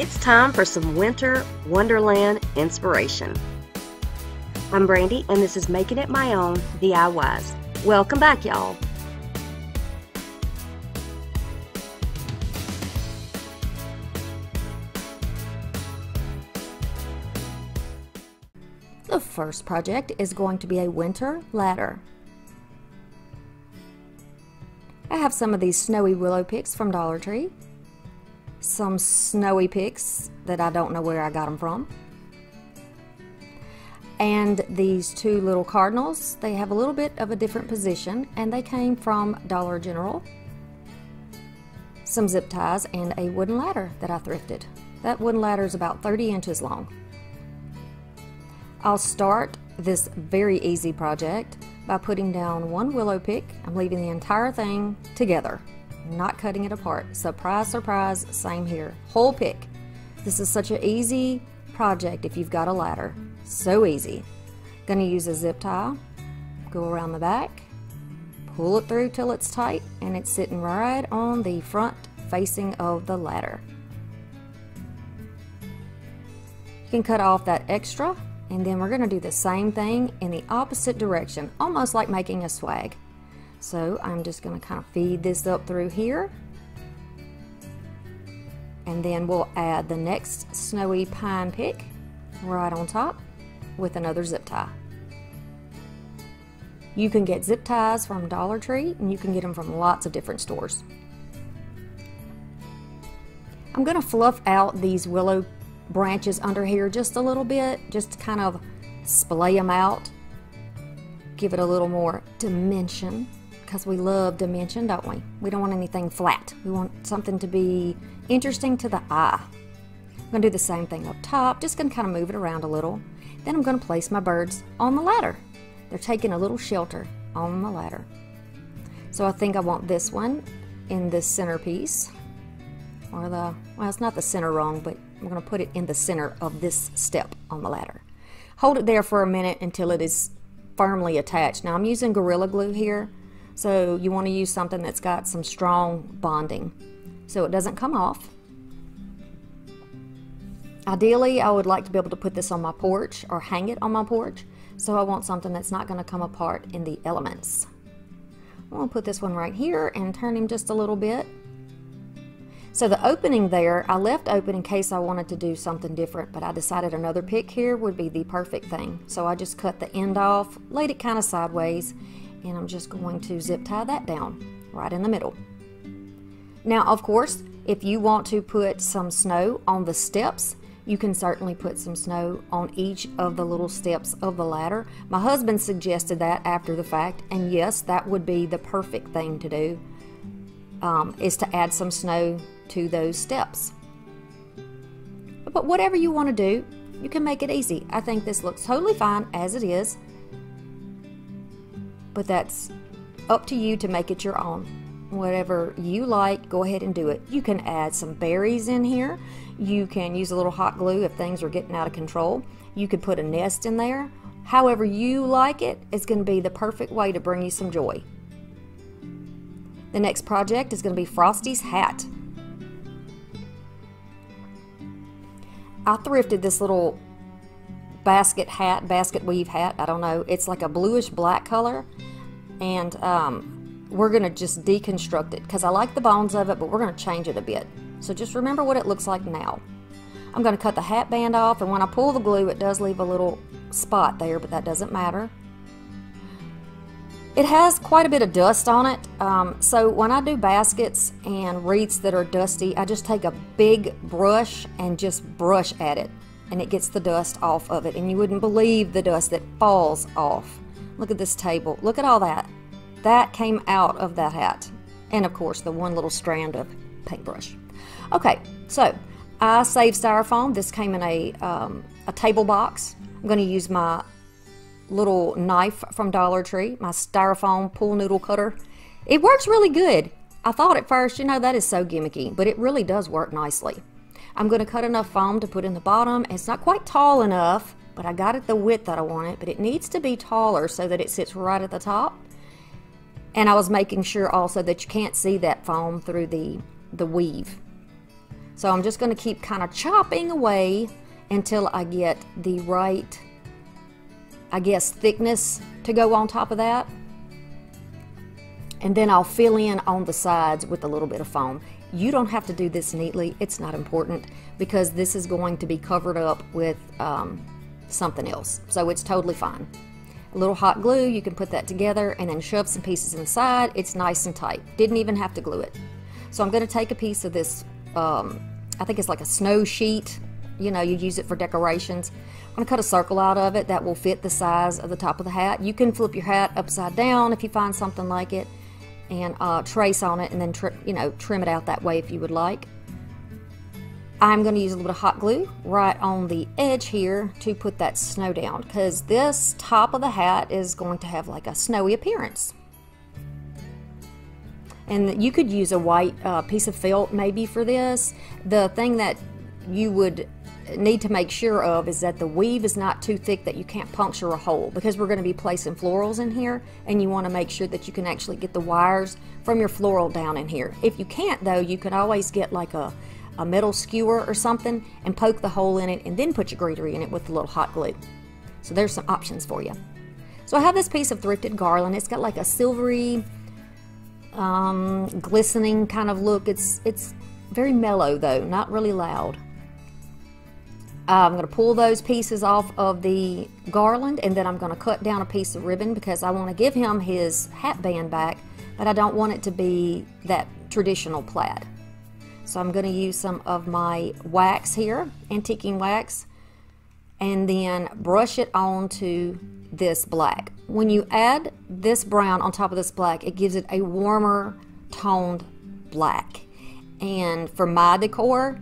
It's time for some winter wonderland inspiration. I'm Brandy and this is Making It My Own DIYs. Welcome back, y'all. The first project is going to be a winter ladder. I have some of these snowy willow picks from Dollar Tree, some snowy picks that I don't know where I got them from, and these two little cardinals. They have a little bit of a different position and they came from Dollar General. Some zip ties and a wooden ladder that I thrifted. That wooden ladder is about 30 inches long. I'll start this very easy project by putting down one willow pick. I'm leaving the entire thing together, not cutting it apart. Surprise, surprise, same here. Whole pick. This is such an easy project if you've got a ladder. So easy. Gonna use a zip tie, go around the back, pull it through till it's tight, and it's sitting right on the front facing of the ladder. You can cut off that extra and then we're going to do the same thing in the opposite direction, almost like making a swag. So I'm just going to kind of feed this up through here. And then we'll add the next snowy pine pick right on top with another zip tie. You can get zip ties from Dollar Tree and you can get them from lots of different stores. I'm going to fluff out these willow branches under here just a little bit, just to kind of splay them out. Give it a little more dimension, because we love dimension, don't we? We don't want anything flat. We want something to be interesting to the eye. I'm going to do the same thing up top, just going to kind of move it around a little. Then I'm going to place my birds on the ladder. They're taking a little shelter on the ladder. So I think I want this one in this centerpiece or the, well, it's not the center wrong, but I'm going to put it in the center of this step on the ladder. Hold it there for a minute until it is firmly attached. Now I'm using Gorilla Glue here, so you want to use something that's got some strong bonding so it doesn't come off. Ideally, I would like to be able to put this on my porch or hang it on my porch, so I want something that's not going to come apart in the elements. I'm going to put this one right here and turn him just a little bit so the opening there, I left open in case I wanted to do something different, but I decided another pick here would be the perfect thing. So I just cut the end off, laid it kind of sideways, and I'm just going to zip tie that down right in the middle. Now, of course, if you want to put some snow on the steps, you can certainly put some snow on each of the little steps of the ladder. My husband suggested that after the fact, and yes, that would be the perfect thing to do, um, is to add some snow to those steps. But whatever you want to do, you can make it easy. I think this looks totally fine as it is, but that's up to you to make it your own. Whatever you like, go ahead and do it. You can add some berries in here. You can use a little hot glue if things are getting out of control. You could put a nest in there. However you like it, it's going to be the perfect way to bring you some joy. The next project is going to be Frosty's hat. I thrifted this little basket hat, basket weave hat. I don't know. It's like a bluish black color. And um, we're going to just deconstruct it because I like the bones of it, but we're going to change it a bit. So just remember what it looks like now. I'm going to cut the hat band off, and when I pull the glue, it does leave a little spot there, but that doesn't matter. It has quite a bit of dust on it, um, so when I do baskets and wreaths that are dusty, I just take a big brush and just brush at it, and it gets the dust off of it, and you wouldn't believe the dust that falls off. Look at this table. Look at all that. That came out of that hat. And of course, the one little strand of paintbrush. Okay, so I saved styrofoam. This came in a, um, a table box. I'm going to use my little knife from Dollar Tree, my styrofoam pool noodle cutter. It works really good. I thought at first, you know, that is so gimmicky, but it really does work nicely. I'm going to cut enough foam to put in the bottom. It's not quite tall enough, but I got it the width that I want it, but it needs to be taller so that it sits right at the top. And I was making sure also that you can't see that foam through the, the weave. So I'm just going to keep kind of chopping away until I get the right, I guess, thickness to go on top of that. And then I'll fill in on the sides with a little bit of foam. You don't have to do this neatly, it's not important because this is going to be covered up with um, something else. So it's totally fine. A little hot glue, you can put that together and then shove some pieces inside. It's nice and tight. Didn't even have to glue it. So I'm going to take a piece of this, um, I think it's like a snow sheet. You know, you use it for decorations. I'm going to cut a circle out of it that will fit the size of the top of the hat. You can flip your hat upside down if you find something like it and uh, trace on it and then, you know, trim it out that way if you would like. I'm going to use a little bit of hot glue right on the edge here to put that snow down because this top of the hat is going to have like a snowy appearance. And you could use a white uh, piece of felt maybe for this. The thing that you would need to make sure of is that the weave is not too thick that you can't puncture a hole because we're going to be placing florals in here and you want to make sure that you can actually get the wires from your floral down in here. If you can't though, you can always get like a a metal skewer or something and poke the hole in it and then put your greenery in it with a little hot glue. So there's some options for you. So I have this piece of thrifted garland. It's got like a silvery, um, glistening kind of look. It's, it's very mellow though, not really loud. I'm going to pull those pieces off of the garland and then I'm going to cut down a piece of ribbon because I want to give him his hat band back, but I don't want it to be that traditional plaid. So I'm going to use some of my wax here, antiquing wax, and then brush it onto this black. When you add this brown on top of this black, it gives it a warmer toned black. And for my decor,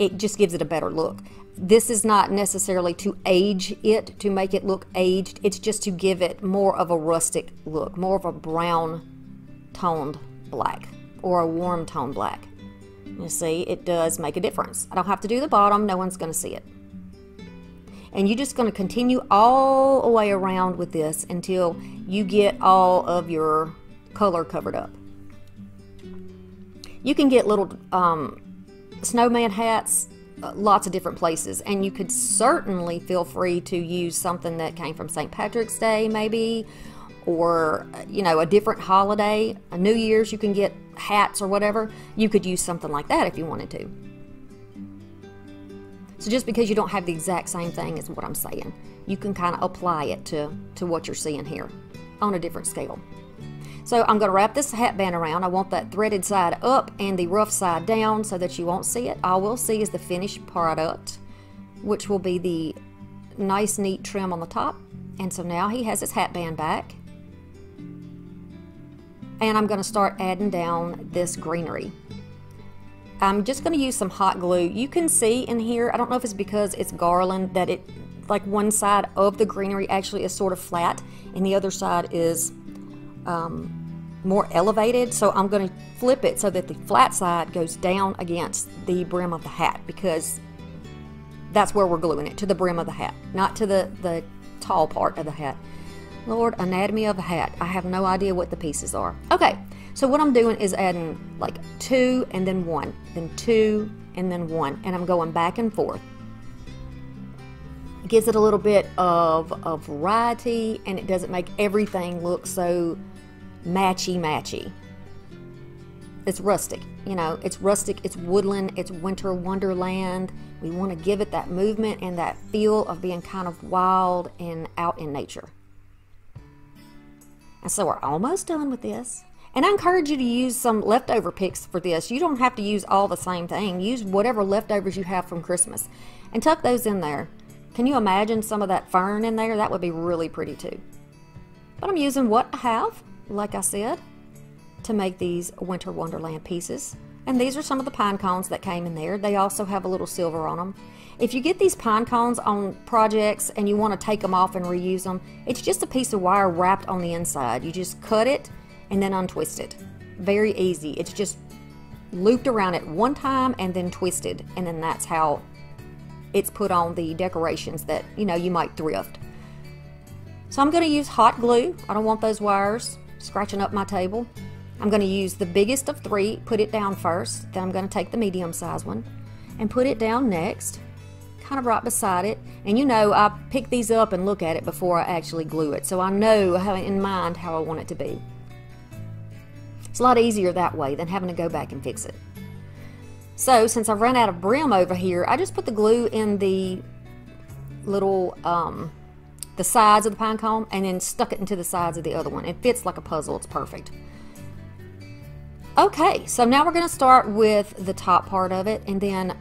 it just gives it a better look. This is not necessarily to age it, to make it look aged. It's just to give it more of a rustic look, more of a brown toned black or a warm toned black. You see, it does make a difference. I don't have to do the bottom, no one's going to see it. And you're just going to continue all the way around with this until you get all of your color covered up. You can get little um, snowman hats uh, lots of different places and you could certainly feel free to use something that came from St. Patrick's Day maybe or you know a different holiday a new year's you can get hats or whatever you could use something like that if you wanted to so just because you don't have the exact same thing is what i'm saying you can kind of apply it to to what you're seeing here on a different scale so I'm going to wrap this hat band around. I want that threaded side up and the rough side down so that you won't see it. All we'll see is the finished product, which will be the nice neat trim on the top. And so now he has his hat band back and I'm going to start adding down this greenery. I'm just going to use some hot glue. You can see in here, I don't know if it's because it's garland that it, like one side of the greenery actually is sort of flat and the other side is um, more elevated. So I'm going to flip it so that the flat side goes down against the brim of the hat because that's where we're gluing it, to the brim of the hat, not to the, the tall part of the hat. Lord, anatomy of a hat. I have no idea what the pieces are. Okay, so what I'm doing is adding like two and then one, then two and then one, and I'm going back and forth. It gives it a little bit of, of variety and it doesn't make everything look so matchy matchy. It's rustic, you know, it's rustic, it's woodland, it's winter wonderland. We want to give it that movement and that feel of being kind of wild and out in nature. And so we're almost done with this. And I encourage you to use some leftover picks for this. You don't have to use all the same thing. Use whatever leftovers you have from Christmas and tuck those in there. Can you imagine some of that fern in there? That would be really pretty too. But I'm using what I have, like I said, to make these Winter Wonderland pieces. And these are some of the pine cones that came in there. They also have a little silver on them. If you get these pine cones on projects and you want to take them off and reuse them, it's just a piece of wire wrapped on the inside. You just cut it and then untwist it. Very easy. It's just looped around it one time and then twisted and then that's how it's put on the decorations that you know you might thrift. So I'm going to use hot glue. I don't want those wires scratching up my table. I'm going to use the biggest of three, put it down first, then I'm going to take the medium size one and put it down next, kind of right beside it. And you know, I pick these up and look at it before I actually glue it, so I know how, in mind how I want it to be. It's a lot easier that way than having to go back and fix it. So since I've run out of brim over here, I just put the glue in the little, um, the sides of the pine cone and then stuck it into the sides of the other one. It fits like a puzzle. It's perfect. Okay, so now we're going to start with the top part of it and then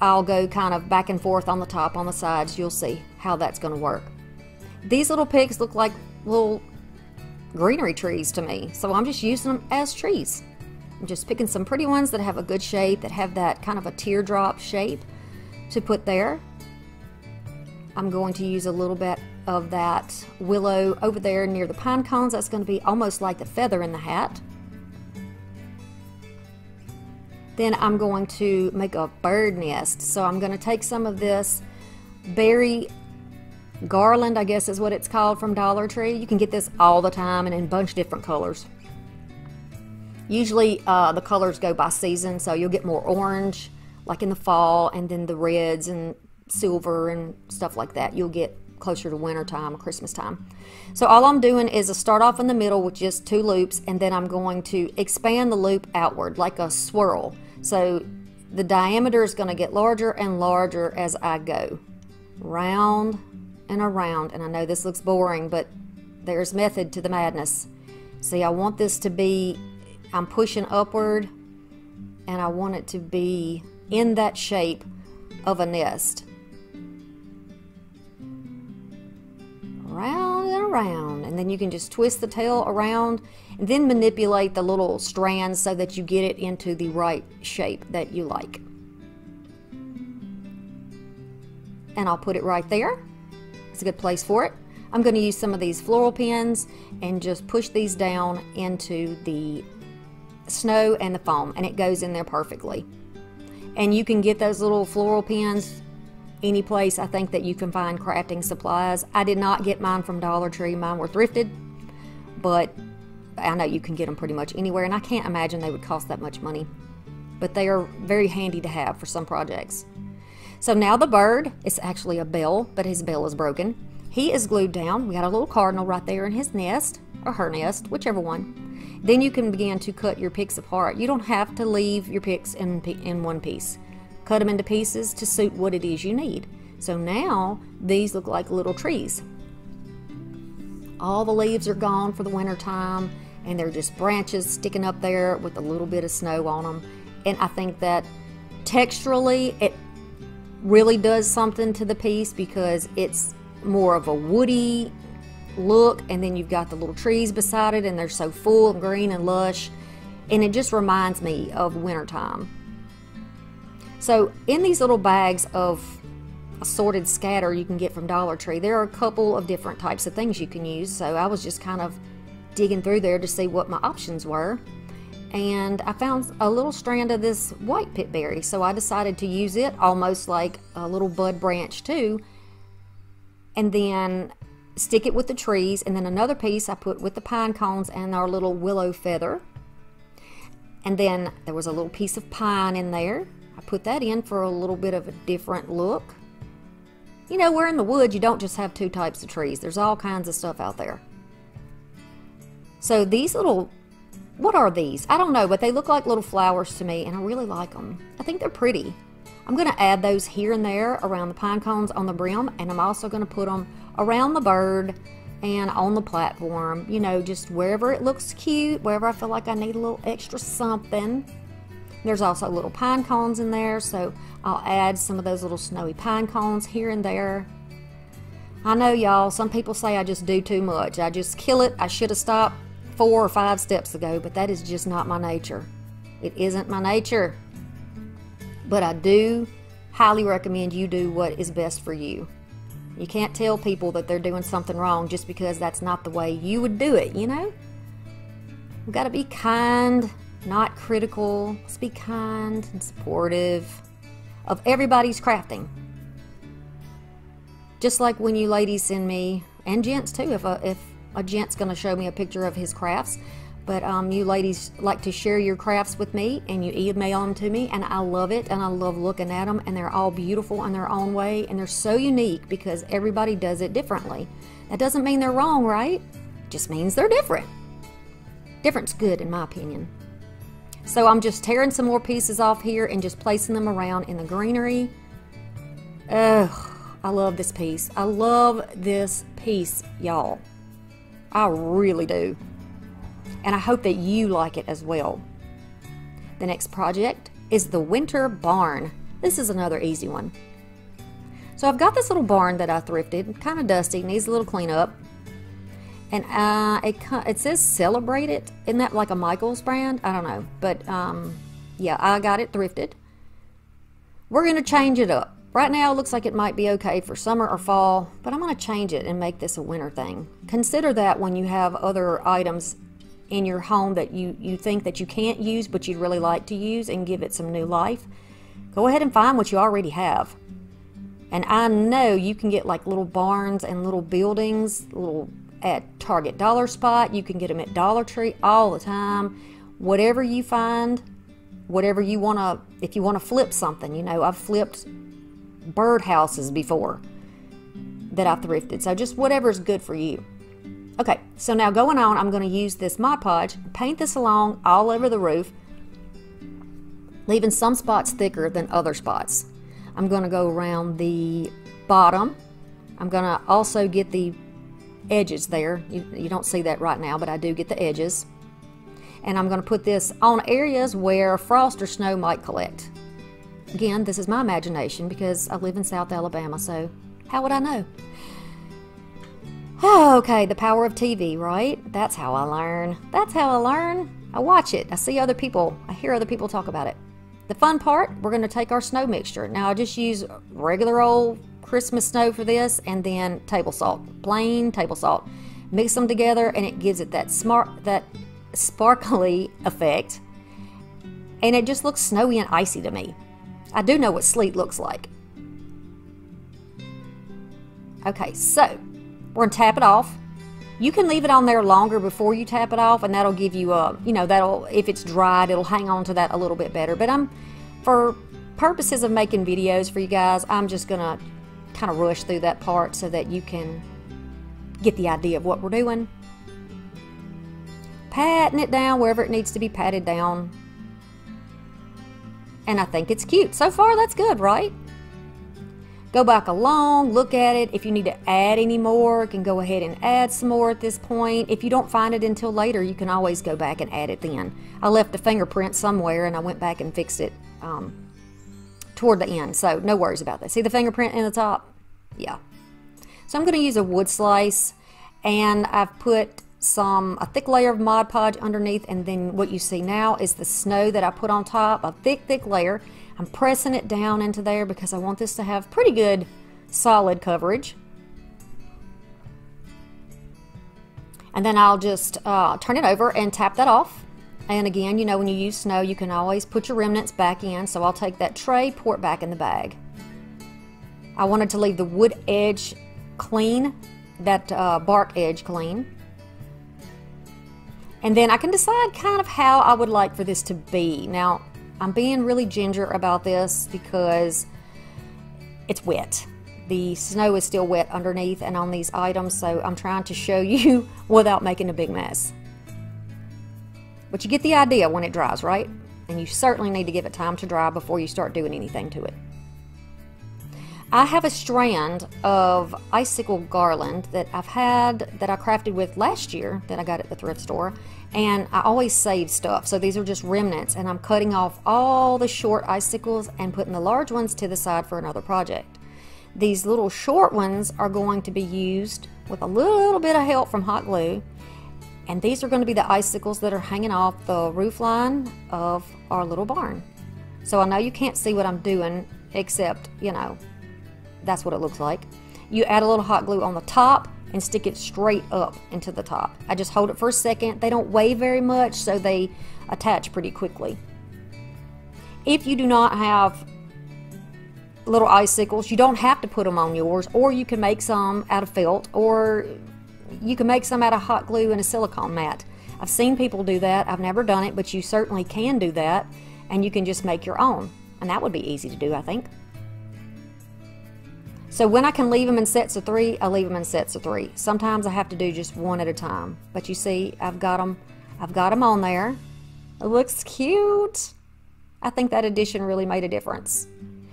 I'll go kind of back and forth on the top, on the sides. You'll see how that's going to work. These little pigs look like little greenery trees to me, so I'm just using them as trees. I'm just picking some pretty ones that have a good shape, that have that kind of a teardrop shape to put there. I'm going to use a little bit of that willow over there near the pine cones. That's going to be almost like the feather in the hat. Then I'm going to make a bird nest. So I'm going to take some of this berry garland, I guess is what it's called from Dollar Tree. You can get this all the time and in a bunch of different colors. Usually uh, the colors go by season, so you'll get more orange like in the fall, and then the reds and silver and stuff like that. You'll get closer to winter time or Christmas time. So all I'm doing is to start off in the middle with just two loops, and then I'm going to expand the loop outward like a swirl. So the diameter is going to get larger and larger as I go. Round and around. And I know this looks boring, but there's method to the madness. See, I want this to be I'm pushing upward and I want it to be in that shape of a nest. Around and around. And then you can just twist the tail around then manipulate the little strands so that you get it into the right shape that you like. And I'll put it right there. It's a good place for it. I'm going to use some of these floral pins and just push these down into the snow and the foam and it goes in there perfectly. And you can get those little floral pins any place I think that you can find crafting supplies. I did not get mine from Dollar Tree. Mine were thrifted, but I know you can get them pretty much anywhere and I can't imagine they would cost that much money. But they are very handy to have for some projects. So now the bird, it's actually a bell, but his bell is broken. He is glued down. We got a little cardinal right there in his nest, or her nest, whichever one. Then you can begin to cut your picks apart. You don't have to leave your picks in, in one piece. Cut them into pieces to suit what it is you need. So now these look like little trees. All the leaves are gone for the winter time and they're just branches sticking up there with a little bit of snow on them. And I think that texturally it really does something to the piece because it's more of a woody look and then you've got the little trees beside it and they're so full and green and lush and it just reminds me of wintertime. So in these little bags of assorted scatter you can get from Dollar Tree, there are a couple of different types of things you can use. So I was just kind of digging through there to see what my options were. And I found a little strand of this white pip berry, so I decided to use it almost like a little bud branch too. And then stick it with the trees, and then another piece I put with the pine cones and our little willow feather. And then there was a little piece of pine in there. I put that in for a little bit of a different look. You know, we're in the woods, you don't just have two types of trees. There's all kinds of stuff out there. So these little, what are these? I don't know, but they look like little flowers to me, and I really like them. I think they're pretty. I'm going to add those here and there around the pine cones on the brim, and I'm also going to put them around the bird and on the platform, you know, just wherever it looks cute, wherever I feel like I need a little extra something. There's also little pine cones in there, so I'll add some of those little snowy pine cones here and there. I know, y'all, some people say I just do too much. I just kill it. I should have stopped four or five steps ago, but that is just not my nature. It isn't my nature. But I do highly recommend you do what is best for you. You can't tell people that they're doing something wrong just because that's not the way you would do it, you know? We've got to be kind, not critical. Let's be kind and supportive of everybody's crafting. Just like when you ladies send me, and gents too, if a, if a gent's going to show me a picture of his crafts, but um, you ladies like to share your crafts with me and you email them to me, and I love it and I love looking at them, and they're all beautiful in their own way, and they're so unique because everybody does it differently. That doesn't mean they're wrong, right? It just means they're different. Different's good, in my opinion. So I'm just tearing some more pieces off here and just placing them around in the greenery. Ugh, I love this piece. I love this piece, y'all. I really do. And I hope that you like it as well. The next project is the Winter Barn. This is another easy one. So I've got this little barn that I thrifted, kind of dusty, needs a little cleanup. And uh, it, it says celebrate it. Isn't that like a Michaels brand? I don't know. But um, yeah, I got it thrifted. We're going to change it up. Right now, it looks like it might be okay for summer or fall, but I'm going to change it and make this a winter thing. Consider that when you have other items in your home that you, you think that you can't use but you'd really like to use and give it some new life. Go ahead and find what you already have. And I know you can get like little barns and little buildings, little at Target Dollar Spot. You can get them at Dollar Tree all the time. Whatever you find, whatever you want to, if you want to flip something, you know, I've flipped birdhouses before that I thrifted. So just whatever is good for you. Okay, so now going on, I'm going to use this Mod Podge, paint this along all over the roof, leaving some spots thicker than other spots. I'm going to go around the bottom. I'm going to also get the edges there. You, you don't see that right now, but I do get the edges. And I'm going to put this on areas where frost or snow might collect. Again, this is my imagination because I live in South Alabama, so how would I know? Oh, okay, the power of TV, right? That's how I learn. That's how I learn. I watch it. I see other people. I hear other people talk about it. The fun part, we're going to take our snow mixture. Now, I just use regular old Christmas snow for this and then table salt, plain table salt. Mix them together and it gives it that smart, that sparkly effect. And it just looks snowy and icy to me. I do know what sleet looks like. Okay, so we're gonna tap it off. You can leave it on there longer before you tap it off and that'll give you a, you know, that'll, if it's dried, it'll hang on to that a little bit better. But I'm, for purposes of making videos for you guys, I'm just gonna kind of rush through that part so that you can get the idea of what we're doing. Patting it down wherever it needs to be patted down and I think it's cute. So far, that's good, right? Go back along, look at it. If you need to add any more, you can go ahead and add some more at this point. If you don't find it until later, you can always go back and add it then. I left a fingerprint somewhere and I went back and fixed it um, toward the end, so no worries about that. See the fingerprint in the top? Yeah. So I'm going to use a wood slice and I've put some a thick layer of Mod Podge underneath and then what you see now is the snow that I put on top a thick thick layer. I'm pressing it down into there because I want this to have pretty good solid coverage. And then I'll just uh, turn it over and tap that off. And again you know when you use snow you can always put your remnants back in so I'll take that tray pour it back in the bag. I wanted to leave the wood edge clean that uh, bark edge clean and then I can decide kind of how I would like for this to be. Now, I'm being really ginger about this because it's wet. The snow is still wet underneath and on these items, so I'm trying to show you without making a big mess. But you get the idea when it dries, right? And you certainly need to give it time to dry before you start doing anything to it. I have a strand of icicle garland that I've had that I crafted with last year that I got at the thrift store and I always save stuff so these are just remnants and I'm cutting off all the short icicles and putting the large ones to the side for another project. These little short ones are going to be used with a little bit of help from hot glue and these are going to be the icicles that are hanging off the roof line of our little barn. So I know you can't see what I'm doing except, you know, that's what it looks like. You add a little hot glue on the top and stick it straight up into the top. I just hold it for a second. They don't weigh very much, so they attach pretty quickly. If you do not have little icicles, you don't have to put them on yours, or you can make some out of felt, or you can make some out of hot glue and a silicone mat. I've seen people do that. I've never done it, but you certainly can do that and you can just make your own. And that would be easy to do, I think. So when I can leave them in sets of three, I leave them in sets of three. Sometimes I have to do just one at a time. But you see, I've got them, I've got them on there. It looks cute. I think that addition really made a difference.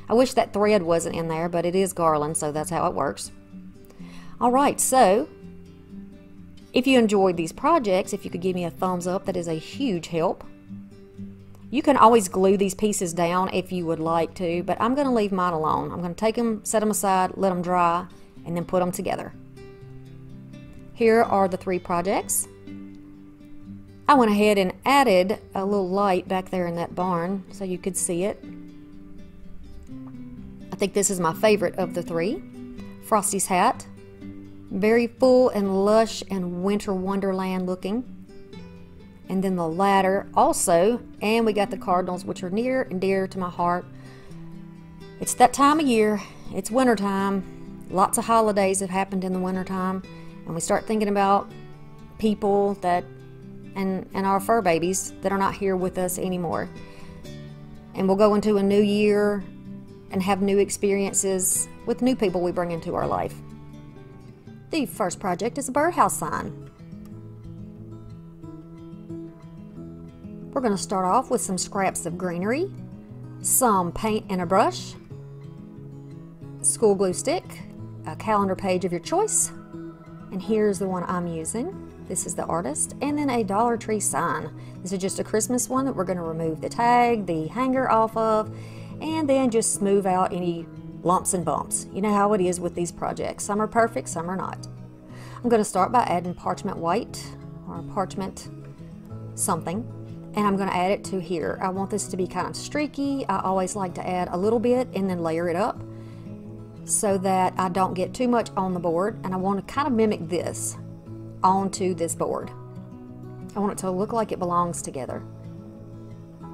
I wish that thread wasn't in there, but it is garland, so that's how it works. All right, so if you enjoyed these projects, if you could give me a thumbs up, that is a huge help. You can always glue these pieces down if you would like to, but I'm going to leave mine alone. I'm going to take them, set them aside, let them dry, and then put them together. Here are the three projects. I went ahead and added a little light back there in that barn so you could see it. I think this is my favorite of the three. Frosty's hat. Very full and lush and winter wonderland looking. And then the ladder also. And we got the cardinals, which are near and dear to my heart. It's that time of year. It's wintertime. Lots of holidays have happened in the wintertime. And we start thinking about people that and, and our fur babies that are not here with us anymore. And we'll go into a new year and have new experiences with new people we bring into our life. The first project is a birdhouse sign. We're going to start off with some scraps of greenery, some paint and a brush, school glue stick, a calendar page of your choice, and here's the one I'm using. This is the artist, and then a Dollar Tree sign. This is just a Christmas one that we're going to remove the tag, the hanger off of, and then just smooth out any lumps and bumps. You know how it is with these projects. Some are perfect, some are not. I'm going to start by adding parchment white or parchment something and I'm going to add it to here. I want this to be kind of streaky. I always like to add a little bit and then layer it up so that I don't get too much on the board and I want to kind of mimic this onto this board. I want it to look like it belongs together.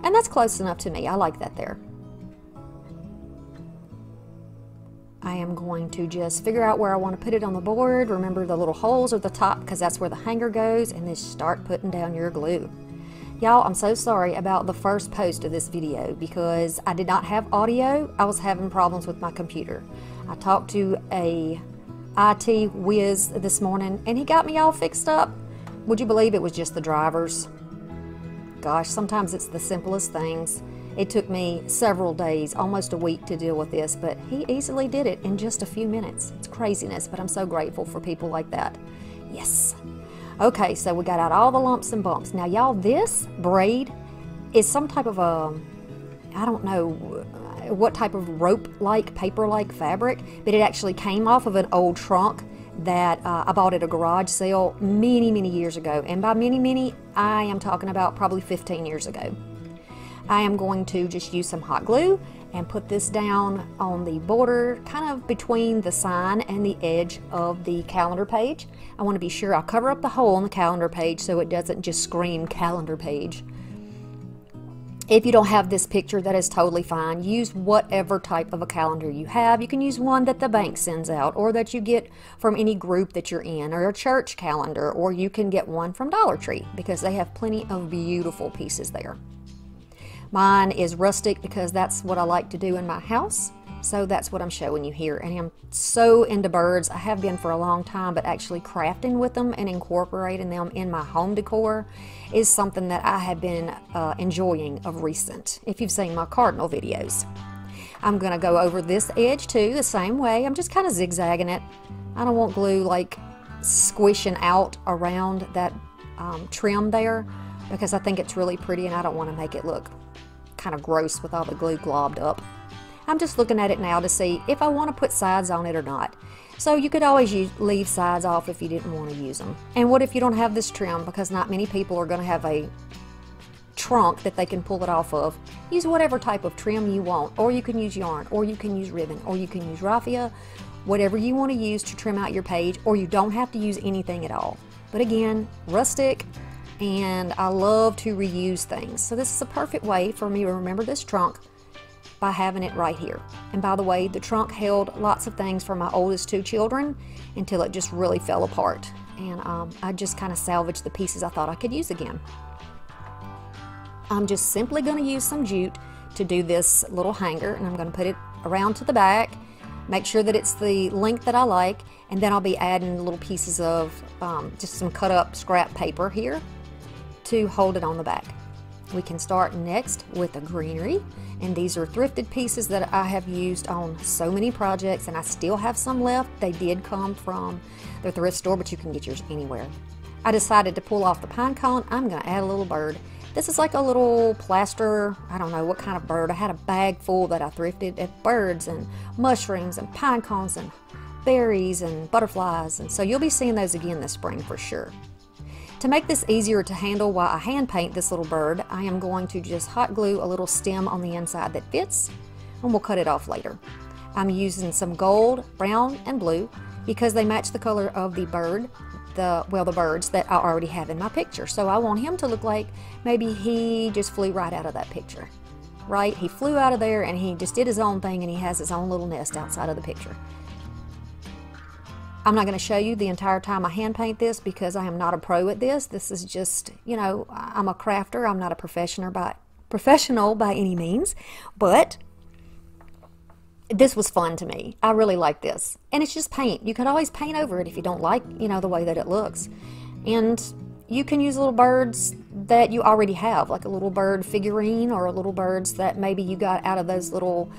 And that's close enough to me. I like that there. I am going to just figure out where I want to put it on the board. Remember the little holes at the top because that's where the hanger goes and then start putting down your glue. Y'all, I'm so sorry about the first post of this video because I did not have audio. I was having problems with my computer. I talked to a IT whiz this morning and he got me all fixed up. Would you believe it was just the drivers? Gosh, sometimes it's the simplest things. It took me several days, almost a week to deal with this, but he easily did it in just a few minutes. It's craziness, but I'm so grateful for people like that. Yes. Okay, so we got out all the lumps and bumps. Now, y'all, this braid is some type of a, I don't know what type of rope-like, paper-like fabric, but it actually came off of an old trunk that uh, I bought at a garage sale many, many years ago. And by many, many, I am talking about probably 15 years ago. I am going to just use some hot glue and put this down on the border kind of between the sign and the edge of the calendar page. I want to be sure I'll cover up the hole on the calendar page so it doesn't just scream calendar page. If you don't have this picture, that is totally fine. Use whatever type of a calendar you have. You can use one that the bank sends out or that you get from any group that you're in or a church calendar or you can get one from Dollar Tree because they have plenty of beautiful pieces there. Mine is rustic because that's what I like to do in my house. So that's what I'm showing you here. And I'm so into birds. I have been for a long time, but actually crafting with them and incorporating them in my home decor is something that I have been uh, enjoying of recent, if you've seen my cardinal videos. I'm going to go over this edge too, the same way. I'm just kind of zigzagging it. I don't want glue like squishing out around that um, trim there because I think it's really pretty and I don't want to make it look kind of gross with all the glue globbed up. I'm just looking at it now to see if I want to put sides on it or not. So you could always use, leave sides off if you didn't want to use them. And what if you don't have this trim because not many people are going to have a trunk that they can pull it off of. Use whatever type of trim you want or you can use yarn or you can use ribbon or you can use raffia, whatever you want to use to trim out your page or you don't have to use anything at all. But again, rustic, and I love to reuse things. So this is a perfect way for me to remember this trunk by having it right here. And by the way, the trunk held lots of things for my oldest two children until it just really fell apart. And um, I just kind of salvaged the pieces I thought I could use again. I'm just simply going to use some jute to do this little hanger and I'm going to put it around to the back make sure that it's the length that I like and then I'll be adding little pieces of um, just some cut up scrap paper here to hold it on the back. We can start next with a greenery and these are thrifted pieces that I have used on so many projects and I still have some left. They did come from the thrift store but you can get yours anywhere. I decided to pull off the pine cone. I'm going to add a little bird this is like a little plaster, I don't know what kind of bird. I had a bag full that I thrifted of birds and mushrooms and pine cones and berries and butterflies. And so you'll be seeing those again this spring for sure. To make this easier to handle while I hand paint this little bird, I am going to just hot glue a little stem on the inside that fits and we'll cut it off later. I'm using some gold, brown, and blue because they match the color of the bird the well the birds that I already have in my picture. So I want him to look like maybe he just flew right out of that picture. Right? He flew out of there and he just did his own thing and he has his own little nest outside of the picture. I'm not going to show you the entire time I hand paint this because I am not a pro at this. This is just, you know, I'm a crafter. I'm not a professional by professional by any means, but this was fun to me. I really like this. And it's just paint. You can always paint over it if you don't like, you know, the way that it looks. And you can use little birds that you already have, like a little bird figurine or little birds that maybe you got out of those little,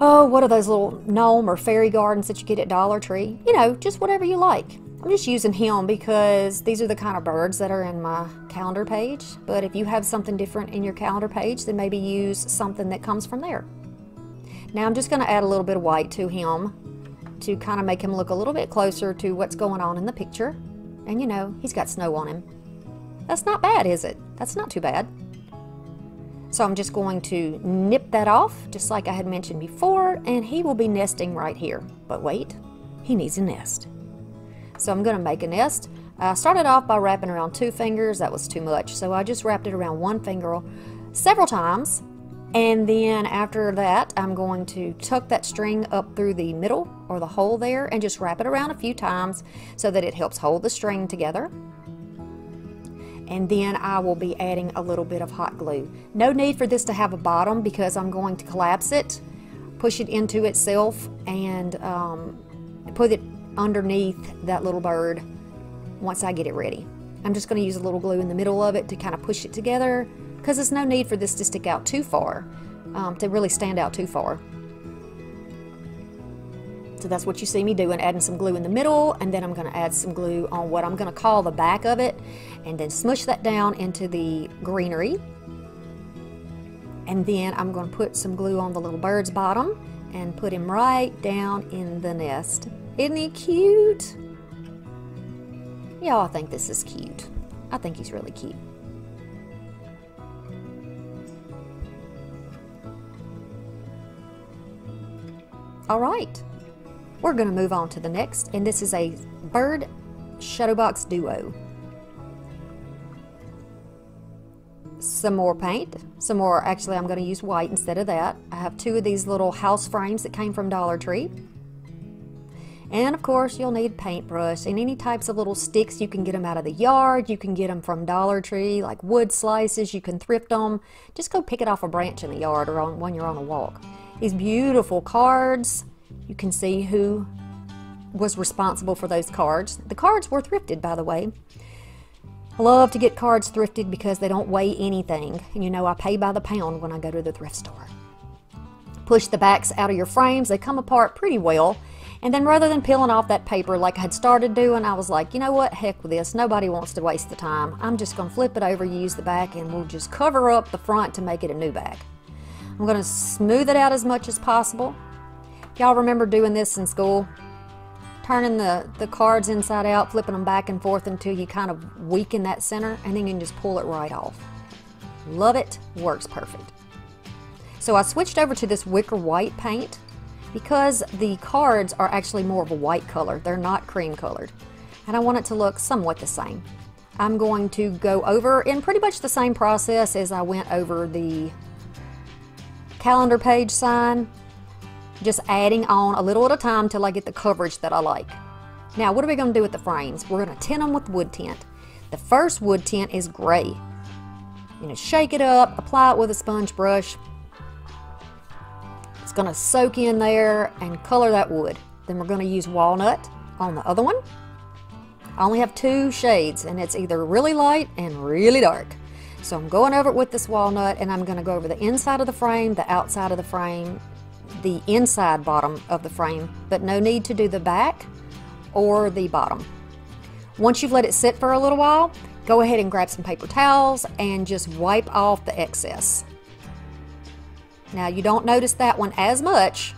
oh, what are those little gnome or fairy gardens that you get at Dollar Tree? You know, just whatever you like. I'm just using him because these are the kind of birds that are in my calendar page. But if you have something different in your calendar page, then maybe use something that comes from there. Now I'm just going to add a little bit of white to him to kind of make him look a little bit closer to what's going on in the picture. And you know, he's got snow on him. That's not bad, is it? That's not too bad. So I'm just going to nip that off, just like I had mentioned before, and he will be nesting right here. But wait, he needs a nest. So I'm going to make a nest. I started off by wrapping around two fingers. That was too much. So I just wrapped it around one finger several times and then after that, I'm going to tuck that string up through the middle or the hole there and just wrap it around a few times so that it helps hold the string together. And then I will be adding a little bit of hot glue. No need for this to have a bottom because I'm going to collapse it, push it into itself, and um, put it underneath that little bird once I get it ready. I'm just going to use a little glue in the middle of it to kind of push it together because there's no need for this to stick out too far, um, to really stand out too far. So that's what you see me doing, adding some glue in the middle, and then I'm going to add some glue on what I'm going to call the back of it, and then smush that down into the greenery. And then I'm going to put some glue on the little bird's bottom and put him right down in the nest. Isn't he cute? Y'all think this is cute. I think he's really cute. All right, we're going to move on to the next, and this is a Bird Shadowbox Duo. Some more paint, some more, actually I'm going to use white instead of that. I have two of these little house frames that came from Dollar Tree. And of course, you'll need paintbrush and any types of little sticks. You can get them out of the yard. You can get them from Dollar Tree, like wood slices. You can thrift them. Just go pick it off a branch in the yard or on, when you're on a walk. These beautiful cards. You can see who was responsible for those cards. The cards were thrifted, by the way. Love to get cards thrifted because they don't weigh anything. And you know, I pay by the pound when I go to the thrift store. Push the backs out of your frames. They come apart pretty well. And then rather than peeling off that paper like I had started doing, I was like, you know what, heck with this. Nobody wants to waste the time. I'm just going to flip it over, use the back, and we'll just cover up the front to make it a new back. I'm going to smooth it out as much as possible. Y'all remember doing this in school? Turning the, the cards inside out, flipping them back and forth until you kind of weaken that center, and then you can just pull it right off. Love it, works perfect. So I switched over to this wicker white paint because the cards are actually more of a white color. They're not cream colored. And I want it to look somewhat the same. I'm going to go over in pretty much the same process as I went over the calendar page sign, just adding on a little at a time till I get the coverage that I like. Now, what are we going to do with the frames? We're going to tint them with wood tint. The first wood tint is gray. You know, shake it up, apply it with a sponge brush. It's going to soak in there and color that wood. Then we're going to use walnut on the other one. I only have two shades and it's either really light and really dark. So I'm going over it with this walnut and I'm going to go over the inside of the frame, the outside of the frame, the inside bottom of the frame, but no need to do the back or the bottom. Once you've let it sit for a little while, go ahead and grab some paper towels and just wipe off the excess. Now you don't notice that one as much,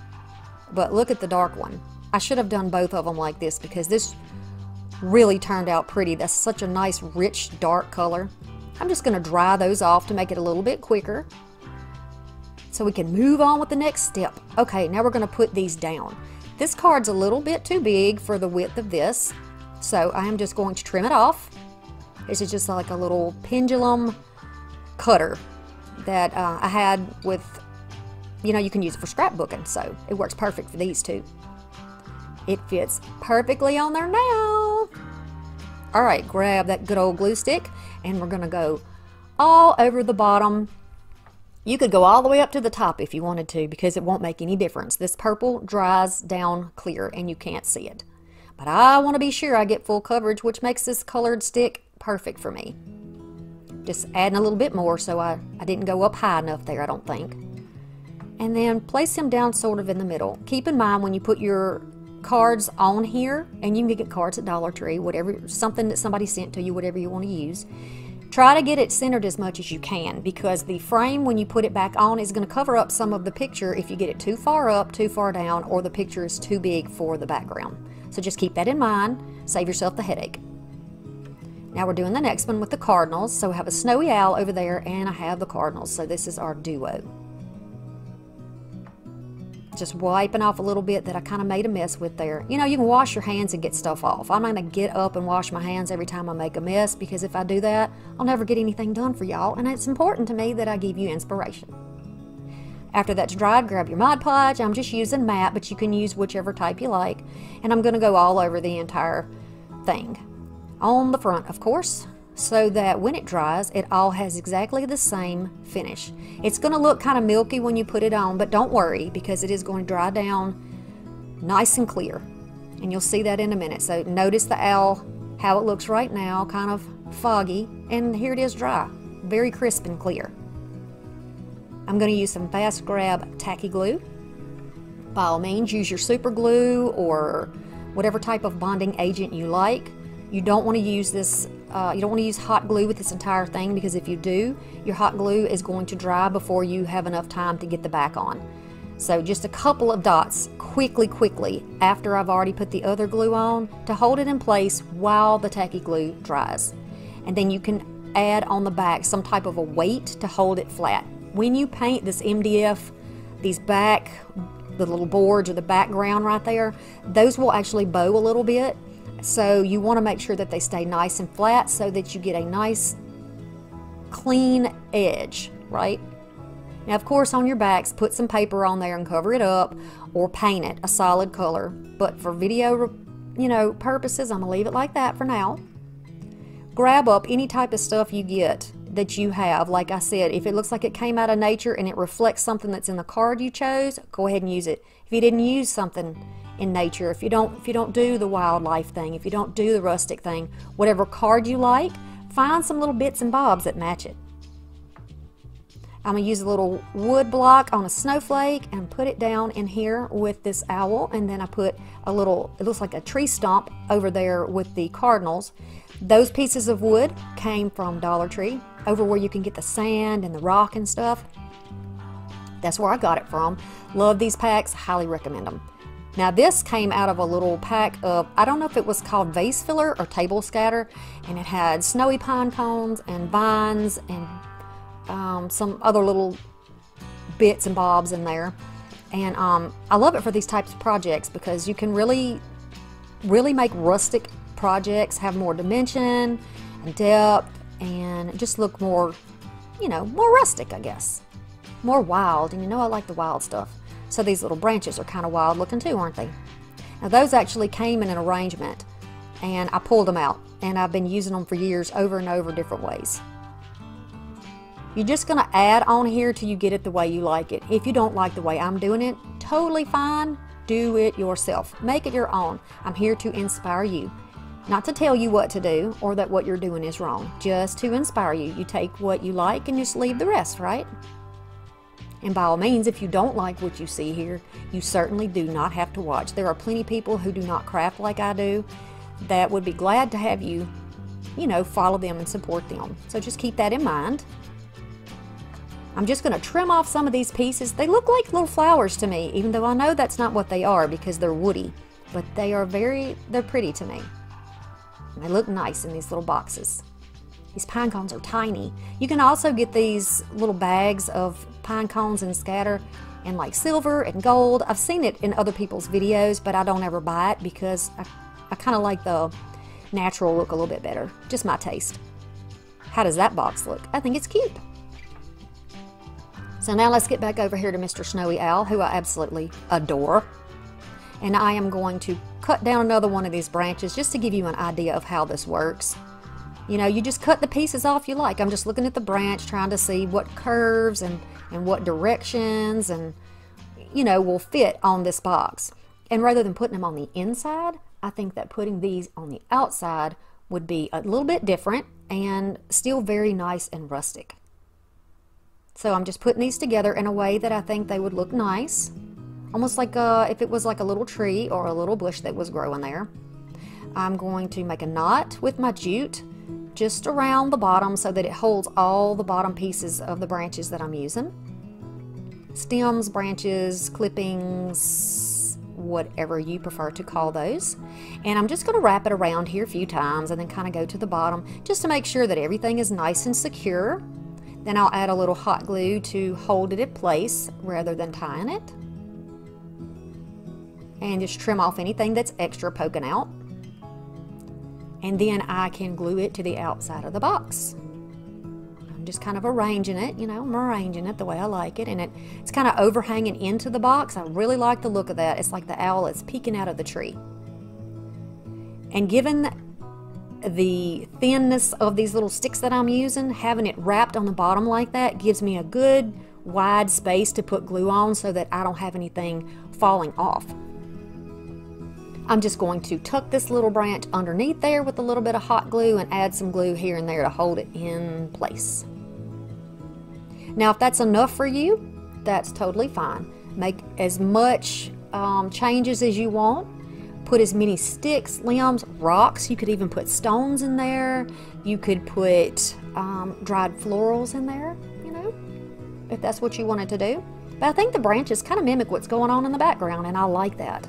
but look at the dark one. I should have done both of them like this because this really turned out pretty. That's such a nice rich dark color. I'm just going to dry those off to make it a little bit quicker so we can move on with the next step. Okay, now we're going to put these down. This card's a little bit too big for the width of this, so I am just going to trim it off. This is just like a little pendulum cutter that uh, I had with, you know, you can use it for scrapbooking, so it works perfect for these two. It fits perfectly on there now. All right, grab that good old glue stick, and we're gonna go all over the bottom you could go all the way up to the top if you wanted to because it won't make any difference. This purple dries down clear and you can't see it. But I want to be sure I get full coverage which makes this colored stick perfect for me. Just adding a little bit more so I, I didn't go up high enough there I don't think. And then place him down sort of in the middle. Keep in mind when you put your cards on here and you can get cards at Dollar Tree, whatever, something that somebody sent to you, whatever you want to use Try to get it centered as much as you can because the frame when you put it back on is going to cover up some of the picture if you get it too far up, too far down, or the picture is too big for the background. So just keep that in mind, save yourself the headache. Now we're doing the next one with the cardinals. So we have a snowy owl over there and I have the cardinals. So this is our duo just wiping off a little bit that I kind of made a mess with there. You know, you can wash your hands and get stuff off. I'm not going to get up and wash my hands every time I make a mess because if I do that, I'll never get anything done for y'all. And it's important to me that I give you inspiration. After that's dried, grab your Mod Podge. I'm just using matte, but you can use whichever type you like. And I'm going to go all over the entire thing. On the front, of course, so that when it dries, it all has exactly the same finish. It's going to look kind of milky when you put it on, but don't worry because it is going to dry down nice and clear. And you'll see that in a minute. So notice the owl, how it looks right now, kind of foggy, and here it is dry, very crisp and clear. I'm going to use some fast grab tacky glue. By all means, use your super glue or whatever type of bonding agent you like. You don't want to use this uh, you don't want to use hot glue with this entire thing because if you do, your hot glue is going to dry before you have enough time to get the back on. So just a couple of dots quickly, quickly after I've already put the other glue on to hold it in place while the tacky glue dries. And then you can add on the back some type of a weight to hold it flat. When you paint this MDF, these back, the little boards or the background right there, those will actually bow a little bit so you want to make sure that they stay nice and flat so that you get a nice clean edge, right? Now, of course, on your backs, put some paper on there and cover it up or paint it a solid color. But for video, you know, purposes, I'm going to leave it like that for now. Grab up any type of stuff you get that you have. Like I said, if it looks like it came out of nature and it reflects something that's in the card you chose, go ahead and use it. If you didn't use something in nature, if you don't if you don't do the wildlife thing, if you don't do the rustic thing, whatever card you like, find some little bits and bobs that match it. I'm going to use a little wood block on a snowflake and put it down in here with this owl and then I put a little, it looks like a tree stump over there with the cardinals. Those pieces of wood came from Dollar Tree over where you can get the sand and the rock and stuff. That's where I got it from. Love these packs, highly recommend them. Now this came out of a little pack of, I don't know if it was called vase filler or table scatter, and it had snowy pine cones and vines and um, some other little bits and bobs in there. And um, I love it for these types of projects because you can really, really make rustic projects have more dimension and depth and just look more, you know, more rustic, I guess. more wild, and you know I like the wild stuff. So these little branches are kind of wild looking too, aren't they? Now those actually came in an arrangement and I pulled them out and I've been using them for years over and over different ways. You're just going to add on here till you get it the way you like it. If you don't like the way I'm doing it, totally fine. Do it yourself. Make it your own. I'm here to inspire you. Not to tell you what to do or that what you're doing is wrong, just to inspire you. You take what you like and just leave the rest, right? And by all means, if you don't like what you see here, you certainly do not have to watch. There are plenty of people who do not craft like I do that would be glad to have you, you know, follow them and support them. So just keep that in mind. I'm just going to trim off some of these pieces. They look like little flowers to me, even though I know that's not what they are because they're woody. But they are very, they're pretty to me. And they look nice in these little boxes. These pine cones are tiny. You can also get these little bags of pine cones and scatter and like silver and gold. I've seen it in other people's videos, but I don't ever buy it because I, I kind of like the natural look a little bit better. Just my taste. How does that box look? I think it's cute. So now let's get back over here to Mr. Snowy Owl, who I absolutely adore. And I am going to cut down another one of these branches just to give you an idea of how this works. You know, you just cut the pieces off you like. I'm just looking at the branch, trying to see what curves and, and what directions and, you know, will fit on this box. And rather than putting them on the inside, I think that putting these on the outside would be a little bit different and still very nice and rustic. So I'm just putting these together in a way that I think they would look nice. Almost like a, uh, if it was like a little tree or a little bush that was growing there. I'm going to make a knot with my jute just around the bottom so that it holds all the bottom pieces of the branches that I'm using. Stems, branches, clippings, whatever you prefer to call those. And I'm just going to wrap it around here a few times and then kind of go to the bottom just to make sure that everything is nice and secure. Then I'll add a little hot glue to hold it in place rather than tying it. And just trim off anything that's extra poking out. And then I can glue it to the outside of the box. I'm just kind of arranging it, you know, I'm arranging it the way I like it. And it, it's kind of overhanging into the box. I really like the look of that. It's like the owl is peeking out of the tree. And given the thinness of these little sticks that I'm using, having it wrapped on the bottom like that gives me a good wide space to put glue on so that I don't have anything falling off. I'm just going to tuck this little branch underneath there with a little bit of hot glue and add some glue here and there to hold it in place. Now if that's enough for you, that's totally fine. Make as much um, changes as you want put as many sticks, limbs, rocks. You could even put stones in there. You could put um, dried florals in there, you know, if that's what you wanted to do. But I think the branches kind of mimic what's going on in the background, and I like that.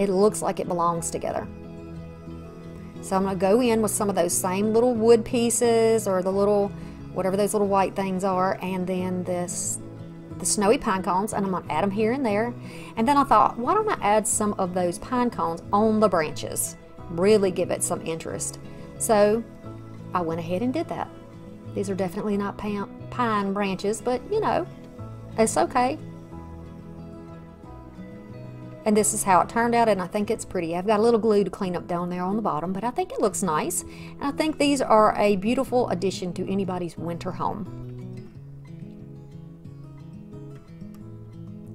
It looks like it belongs together. So I'm going to go in with some of those same little wood pieces or the little, whatever those little white things are, and then this the snowy pine cones and I'm going to add them here and there. And then I thought, why don't I add some of those pine cones on the branches? Really give it some interest. So I went ahead and did that. These are definitely not pine branches, but you know, it's okay. And this is how it turned out, and I think it's pretty. I've got a little glue to clean up down there on the bottom, but I think it looks nice. And I think these are a beautiful addition to anybody's winter home.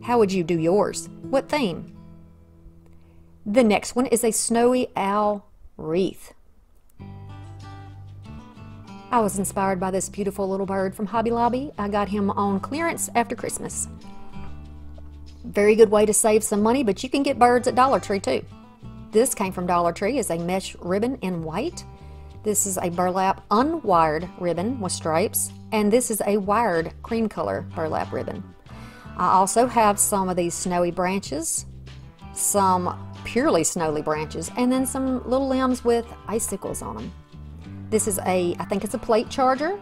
How would you do yours? What theme? The next one is a snowy owl wreath. I was inspired by this beautiful little bird from Hobby Lobby. I got him on clearance after Christmas. Very good way to save some money, but you can get birds at Dollar Tree too. This came from Dollar Tree is a mesh ribbon in white. This is a burlap unwired ribbon with stripes, and this is a wired cream color burlap ribbon. I also have some of these snowy branches, some purely snowy branches, and then some little limbs with icicles on them. This is a, I think it's a plate charger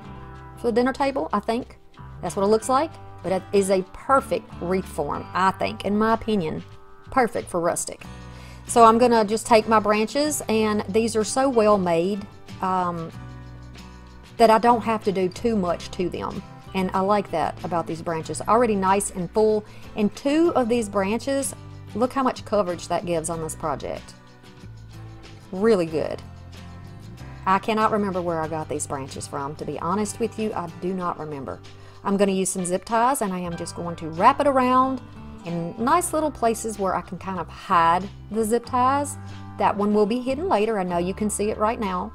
for the dinner table, I think. That's what it looks like, but it is a perfect wreath form, I think, in my opinion, perfect for rustic. So I'm gonna just take my branches, and these are so well made um, that I don't have to do too much to them. And I like that about these branches. Already nice and full. And two of these branches, look how much coverage that gives on this project. Really good. I cannot remember where I got these branches from. To be honest with you, I do not remember. I'm going to use some zip ties and I am just going to wrap it around in nice little places where I can kind of hide the zip ties. That one will be hidden later. I know you can see it right now.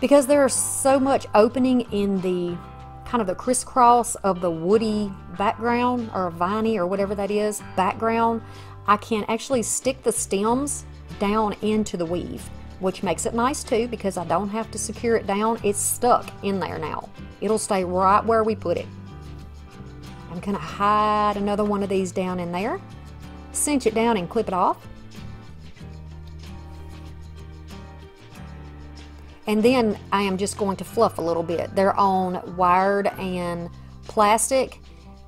Because there's so much opening in the kind of the crisscross of the woody background or viney or whatever that is background, I can actually stick the stems down into the weave, which makes it nice too because I don't have to secure it down. It's stuck in there now. It'll stay right where we put it. I'm to hide another one of these down in there, cinch it down and clip it off. And then I am just going to fluff a little bit. They're on wired and plastic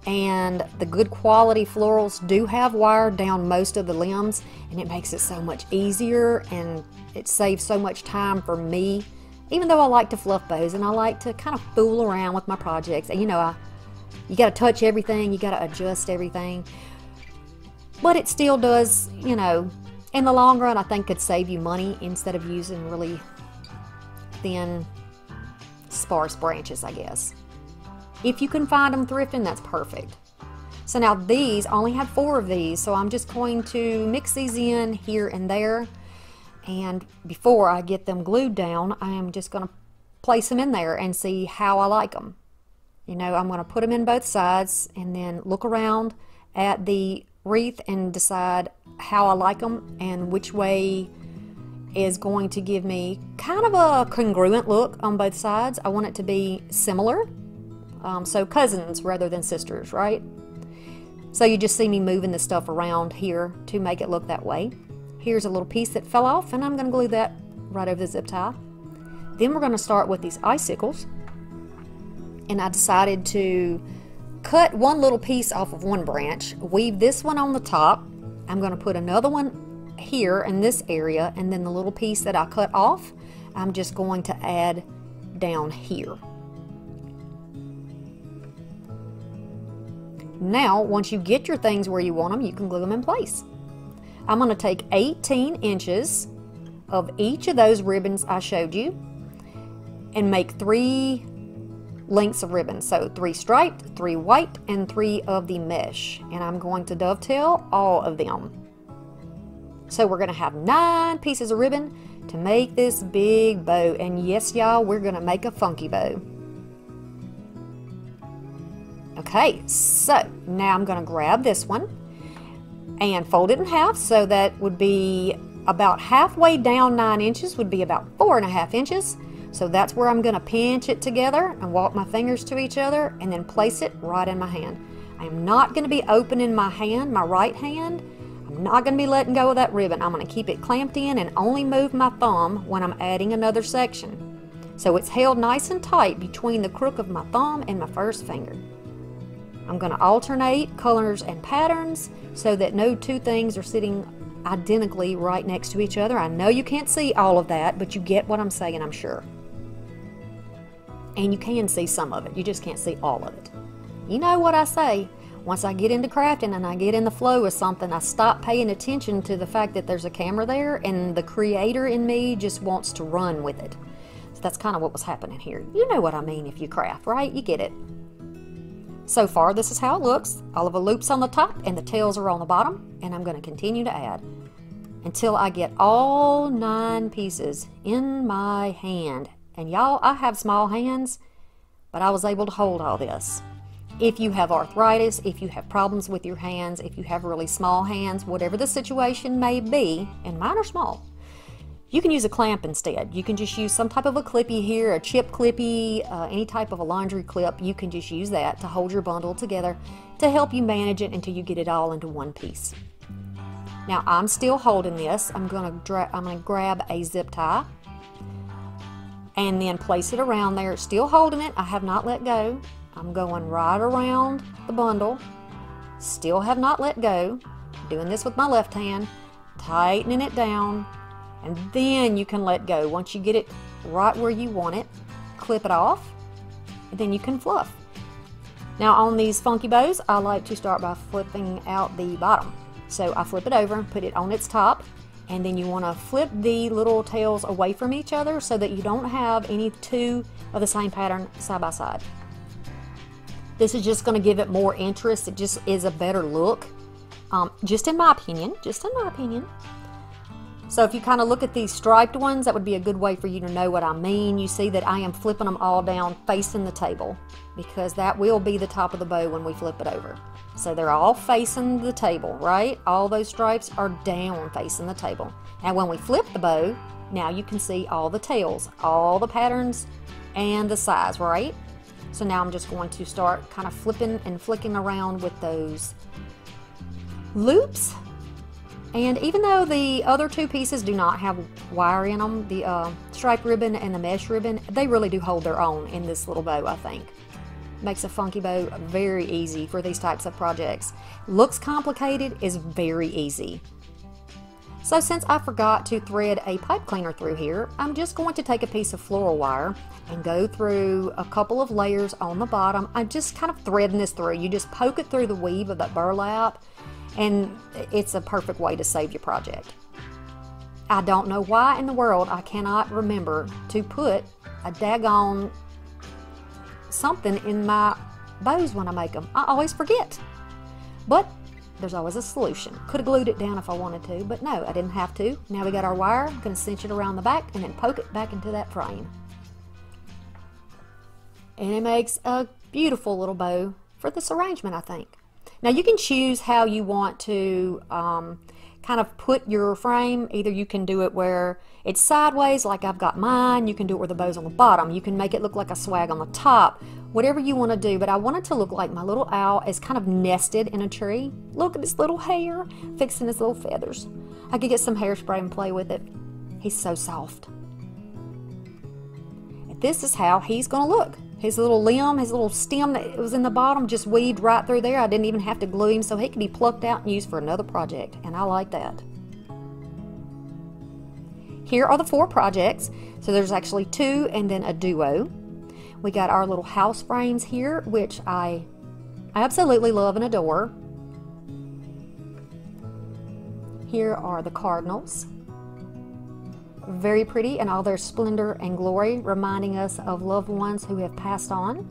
and the good quality florals do have wire down most of the limbs and it makes it so much easier and it saves so much time for me even though I like to fluff bows and I like to kind of fool around with my projects and you know I you got to touch everything, you got to adjust everything. But it still does, you know, in the long run, I think could save you money instead of using really thin, sparse branches, I guess. If you can find them thrifting, that's perfect. So now these, I only have four of these, so I'm just going to mix these in here and there. And before I get them glued down, I am just going to place them in there and see how I like them. You know, I'm going to put them in both sides and then look around at the wreath and decide how I like them and which way is going to give me kind of a congruent look on both sides. I want it to be similar. Um, so cousins rather than sisters, right? So you just see me moving the stuff around here to make it look that way. Here's a little piece that fell off and I'm going to glue that right over the zip tie. Then we're going to start with these icicles and I decided to cut one little piece off of one branch, weave this one on the top. I'm going to put another one here in this area, and then the little piece that I cut off, I'm just going to add down here. Now, once you get your things where you want them, you can glue them in place. I'm going to take 18 inches of each of those ribbons I showed you and make three lengths of ribbon. So three striped, three white, and three of the mesh. And I'm going to dovetail all of them. So we're going to have nine pieces of ribbon to make this big bow. And yes, y'all, we're going to make a funky bow. Okay, so now I'm going to grab this one and fold it in half so that would be about halfway down nine inches would be about four and a half inches so that's where I'm going to pinch it together and walk my fingers to each other and then place it right in my hand. I am not going to be opening my hand, my right hand. I'm not going to be letting go of that ribbon. I'm going to keep it clamped in and only move my thumb when I'm adding another section. So it's held nice and tight between the crook of my thumb and my first finger. I'm going to alternate colors and patterns so that no two things are sitting identically right next to each other. I know you can't see all of that, but you get what I'm saying, I'm sure and you can see some of it. You just can't see all of it. You know what I say. Once I get into crafting and I get in the flow of something, I stop paying attention to the fact that there's a camera there and the creator in me just wants to run with it. So that's kind of what was happening here. You know what I mean if you craft, right? You get it. So far, this is how it looks. All of the loops on the top and the tails are on the bottom, and I'm going to continue to add until I get all nine pieces in my hand and y'all, I have small hands, but I was able to hold all this. If you have arthritis, if you have problems with your hands, if you have really small hands, whatever the situation may be, and mine are small, you can use a clamp instead. You can just use some type of a clippy here, a chip clippy, uh, any type of a laundry clip. You can just use that to hold your bundle together to help you manage it until you get it all into one piece. Now I'm still holding this. I'm gonna I'm gonna grab a zip tie and then place it around there. Still holding it. I have not let go. I'm going right around the bundle. Still have not let go. Doing this with my left hand. Tightening it down. And then you can let go. Once you get it right where you want it, clip it off. And then you can fluff. Now on these funky bows, I like to start by flipping out the bottom. So I flip it over, and put it on its top, and then you want to flip the little tails away from each other so that you don't have any two of the same pattern side by side. This is just going to give it more interest. It just is a better look, um, just in my opinion, just in my opinion. So if you kind of look at these striped ones, that would be a good way for you to know what I mean. You see that I am flipping them all down facing the table because that will be the top of the bow when we flip it over. So they're all facing the table, right? All those stripes are down facing the table. Now when we flip the bow, now you can see all the tails, all the patterns and the size, right? So now I'm just going to start kind of flipping and flicking around with those loops and even though the other two pieces do not have wire in them, the uh, stripe ribbon and the mesh ribbon, they really do hold their own in this little bow, I think. Makes a funky bow very easy for these types of projects. Looks complicated, is very easy. So since I forgot to thread a pipe cleaner through here, I'm just going to take a piece of floral wire and go through a couple of layers on the bottom. I'm just kind of threading this through. You just poke it through the weave of that burlap and it's a perfect way to save your project. I don't know why in the world I cannot remember to put a daggone something in my bows when I make them. I always forget. But there's always a solution. Could have glued it down if I wanted to, but no, I didn't have to. Now we got our wire. I'm going to cinch it around the back and then poke it back into that frame. And it makes a beautiful little bow for this arrangement, I think. Now you can choose how you want to um, kind of put your frame. Either you can do it where it's sideways like I've got mine. You can do it where the bow's on the bottom. You can make it look like a swag on the top. Whatever you want to do. But I want it to look like my little owl is kind of nested in a tree. Look at his little hair, fixing his little feathers. I could get some hairspray and play with it. He's so soft. This is how he's going to look. His little limb, his little stem that was in the bottom just weaved right through there. I didn't even have to glue him so he could be plucked out and used for another project. And I like that. Here are the four projects. So there's actually two and then a duo. We got our little house frames here, which I absolutely love and adore. Here are the cardinals very pretty in all their splendor and glory, reminding us of loved ones who have passed on.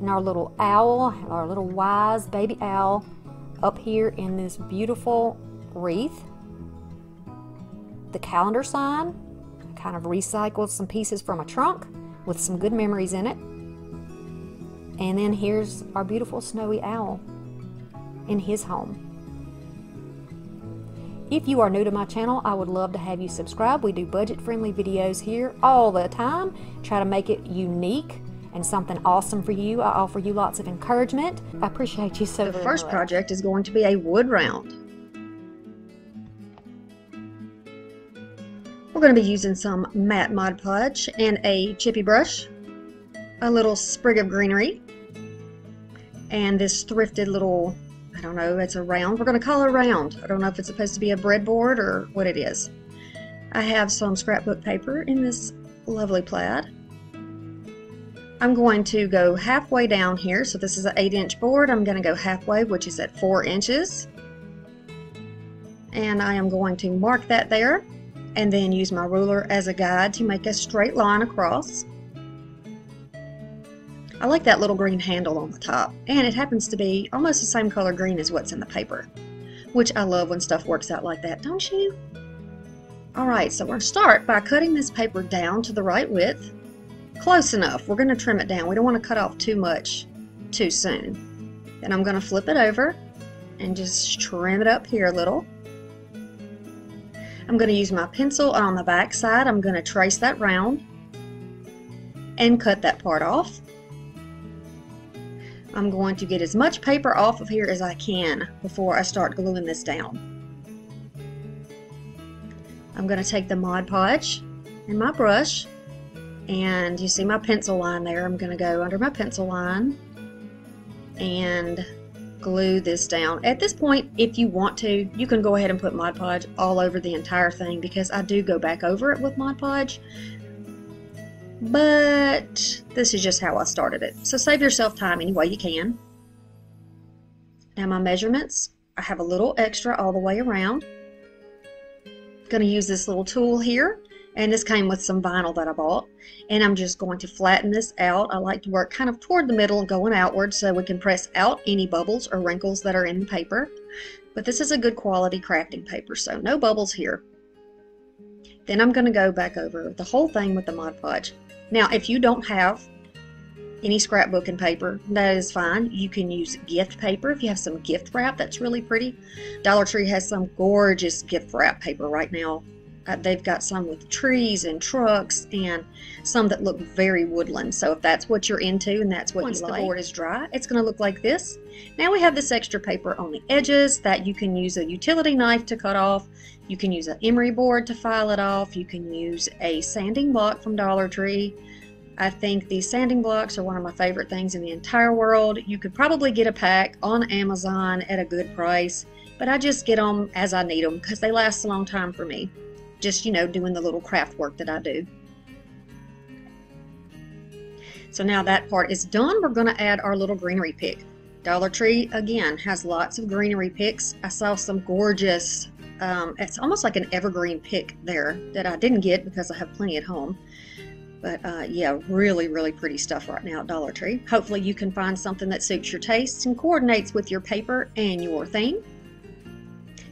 And our little owl, our little wise baby owl, up here in this beautiful wreath. The calendar sign, kind of recycled some pieces from a trunk with some good memories in it. And then here's our beautiful snowy owl in his home. If you are new to my channel, I would love to have you subscribe. We do budget-friendly videos here all the time. Try to make it unique and something awesome for you. I offer you lots of encouragement. I appreciate you so much. The first much. project is going to be a wood round. We're going to be using some matte Mod Podge and a chippy brush, a little sprig of greenery, and this thrifted little don't know, it's a round. We're going to call it a round. I don't know if it's supposed to be a breadboard or what it is. I have some scrapbook paper in this lovely plaid. I'm going to go halfway down here. So this is an 8 inch board. I'm going to go halfway, which is at 4 inches. And I am going to mark that there and then use my ruler as a guide to make a straight line across. I like that little green handle on the top, and it happens to be almost the same color green as what's in the paper, which I love when stuff works out like that, don't you? Alright, so we're going to start by cutting this paper down to the right width. Close enough. We're going to trim it down. We don't want to cut off too much too soon. Then I'm going to flip it over and just trim it up here a little. I'm going to use my pencil on the back side. I'm going to trace that round and cut that part off. I'm going to get as much paper off of here as I can before I start gluing this down. I'm going to take the Mod Podge and my brush and you see my pencil line there. I'm going to go under my pencil line and glue this down. At this point, if you want to, you can go ahead and put Mod Podge all over the entire thing because I do go back over it with Mod Podge but this is just how I started it. So save yourself time any way you can. Now my measurements, I have a little extra all the way around. Going to use this little tool here and this came with some vinyl that I bought and I'm just going to flatten this out. I like to work kind of toward the middle going outward so we can press out any bubbles or wrinkles that are in the paper. But this is a good quality crafting paper so no bubbles here. Then I'm going to go back over the whole thing with the Mod Podge. Now if you don't have any scrapbooking paper, that is fine. You can use gift paper if you have some gift wrap that's really pretty. Dollar Tree has some gorgeous gift wrap paper right now. Uh, they've got some with trees and trucks and some that look very woodland. So if that's what you're into and that's what Once you like. Once the board is dry, it's going to look like this. Now we have this extra paper on the edges that you can use a utility knife to cut off. You can use an emery board to file it off. You can use a sanding block from Dollar Tree. I think these sanding blocks are one of my favorite things in the entire world. You could probably get a pack on Amazon at a good price, but I just get them as I need them because they last a long time for me. Just, you know, doing the little craft work that I do. So now that part is done, we're going to add our little greenery pick. Dollar Tree, again, has lots of greenery picks. I saw some gorgeous, um, it's almost like an evergreen pick there that I didn't get because I have plenty at home. But uh, yeah, really, really pretty stuff right now at Dollar Tree. Hopefully you can find something that suits your tastes and coordinates with your paper and your theme.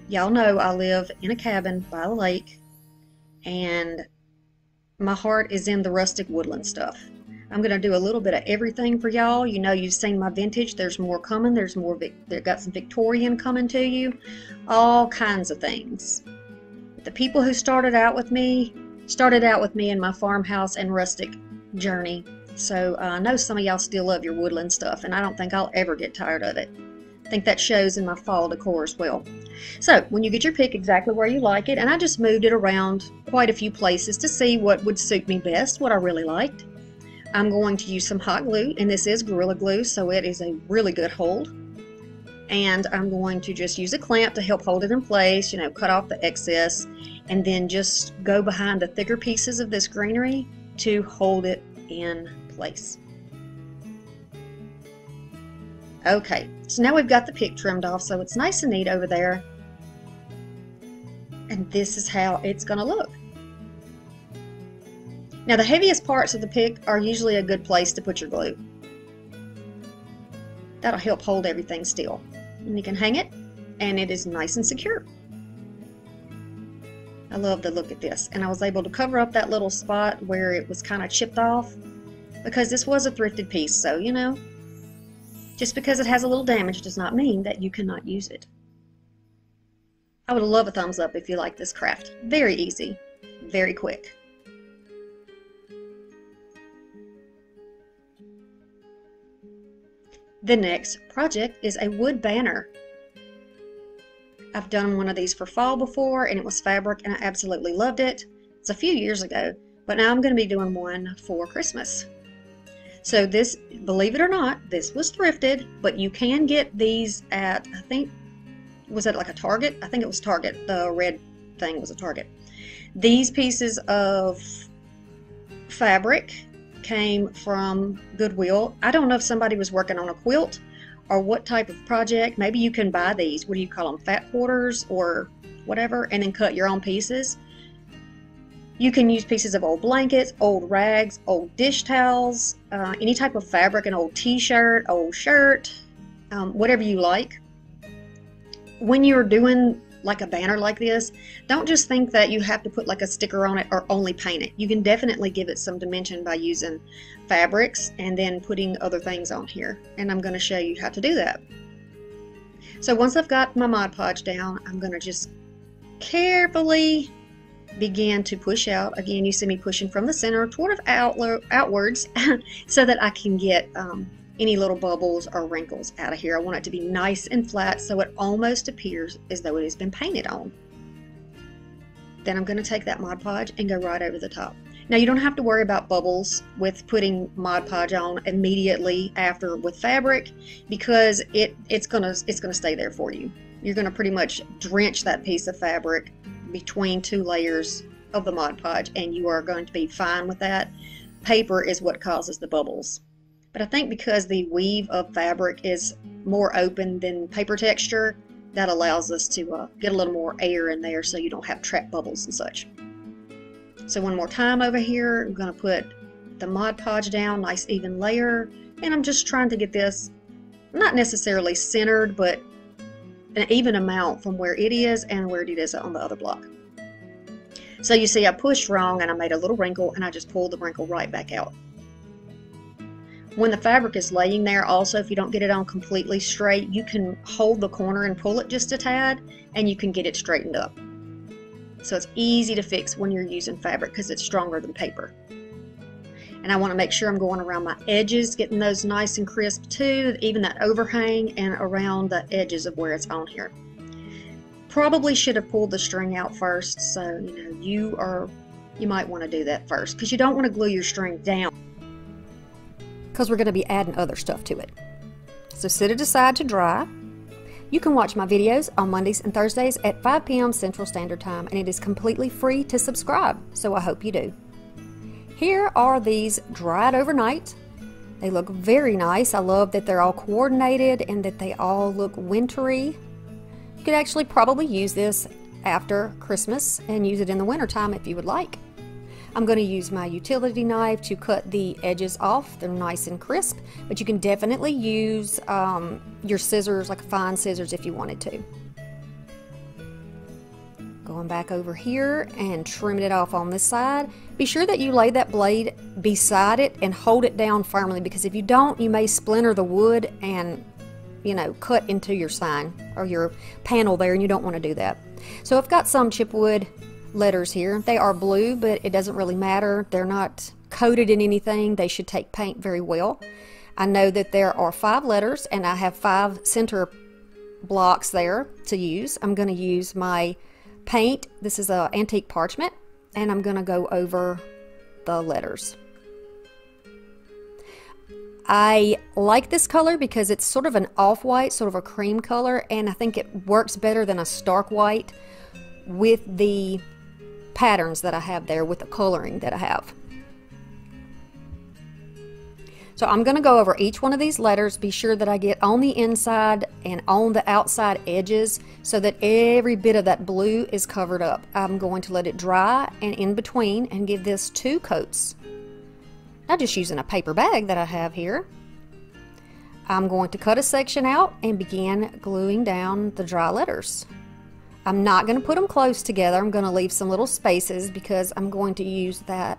Y'all know I live in a cabin by the lake and my heart is in the rustic woodland stuff. I'm going to do a little bit of everything for y'all. You know, you've seen my vintage. There's more coming. There's more, they've got some Victorian coming to you. All kinds of things. The people who started out with me started out with me in my farmhouse and rustic journey. So uh, I know some of y'all still love your woodland stuff, and I don't think I'll ever get tired of it. I think that shows in my fall decor as well. So when you get your pick exactly where you like it, and I just moved it around quite a few places to see what would suit me best, what I really liked. I'm going to use some hot glue, and this is Gorilla Glue, so it is a really good hold. And I'm going to just use a clamp to help hold it in place, you know, cut off the excess, and then just go behind the thicker pieces of this greenery to hold it in place. Okay, so now we've got the pick trimmed off so it's nice and neat over there. And this is how it's going to look. Now the heaviest parts of the pick are usually a good place to put your glue. That'll help hold everything still. And you can hang it and it is nice and secure. I love the look at this. And I was able to cover up that little spot where it was kind of chipped off because this was a thrifted piece. So, you know, just because it has a little damage does not mean that you cannot use it. I would love a thumbs up if you like this craft. Very easy, very quick. The next project is a wood banner. I've done one of these for fall before and it was fabric and I absolutely loved it. It's a few years ago, but now I'm going to be doing one for Christmas. So this, believe it or not, this was thrifted, but you can get these at, I think, was it like a Target? I think it was Target. The red thing was a Target. These pieces of fabric came from Goodwill. I don't know if somebody was working on a quilt or what type of project. Maybe you can buy these, what do you call them, fat quarters or whatever, and then cut your own pieces. You can use pieces of old blankets, old rags, old dish towels, uh, any type of fabric, an old t-shirt, old shirt, um, whatever you like. When you're doing like a banner like this, don't just think that you have to put like a sticker on it or only paint it. You can definitely give it some dimension by using fabrics and then putting other things on here. And I'm going to show you how to do that. So once I've got my Mod Podge down, I'm going to just carefully begin to push out. Again, you see me pushing from the center toward of outwards so that I can get um, any little bubbles or wrinkles out of here. I want it to be nice and flat so it almost appears as though it has been painted on. Then I'm going to take that Mod Podge and go right over the top. Now you don't have to worry about bubbles with putting Mod Podge on immediately after with fabric because it, it's going to it's going to stay there for you. You're going to pretty much drench that piece of fabric between two layers of the Mod Podge and you are going to be fine with that. paper is what causes the bubbles. But I think because the weave of fabric is more open than paper texture, that allows us to uh, get a little more air in there so you don't have trapped bubbles and such. So one more time over here, I'm going to put the Mod Podge down, nice even layer, and I'm just trying to get this not necessarily centered, but an even amount from where it is and where it is on the other block. So you see I pushed wrong and I made a little wrinkle and I just pulled the wrinkle right back out. When the fabric is laying there also, if you don't get it on completely straight, you can hold the corner and pull it just a tad and you can get it straightened up. So it's easy to fix when you're using fabric because it's stronger than paper. And I want to make sure I'm going around my edges, getting those nice and crisp too, even that overhang and around the edges of where it's on here. Probably should have pulled the string out first, so you know you are you might want to do that first because you don't want to glue your string down because we're going to be adding other stuff to it. So set it aside to dry. You can watch my videos on Mondays and Thursdays at 5 p.m. Central Standard Time, and it is completely free to subscribe, so I hope you do. Here are these dried overnight. They look very nice. I love that they're all coordinated and that they all look wintry. You could actually probably use this after Christmas and use it in the wintertime if you would like. I'm going to use my utility knife to cut the edges off. They're nice and crisp, but you can definitely use um, your scissors, like fine scissors if you wanted to. Going back over here and trimming it off on this side. Be sure that you lay that blade beside it and hold it down firmly because if you don't, you may splinter the wood and you know, cut into your sign or your panel there and you don't want to do that. So I've got some chipwood letters here. They are blue, but it doesn't really matter. They're not coated in anything. They should take paint very well. I know that there are five letters and I have five center blocks there to use. I'm going to use my paint. This is a antique parchment and I'm going to go over the letters. I like this color because it's sort of an off-white, sort of a cream color, and I think it works better than a stark white with the patterns that I have there with the coloring that I have. So I'm going to go over each one of these letters, be sure that I get on the inside and on the outside edges so that every bit of that blue is covered up. I'm going to let it dry and in between and give this two coats. Now just using a paper bag that I have here. I'm going to cut a section out and begin gluing down the dry letters. I'm not going to put them close together. I'm going to leave some little spaces because I'm going to use that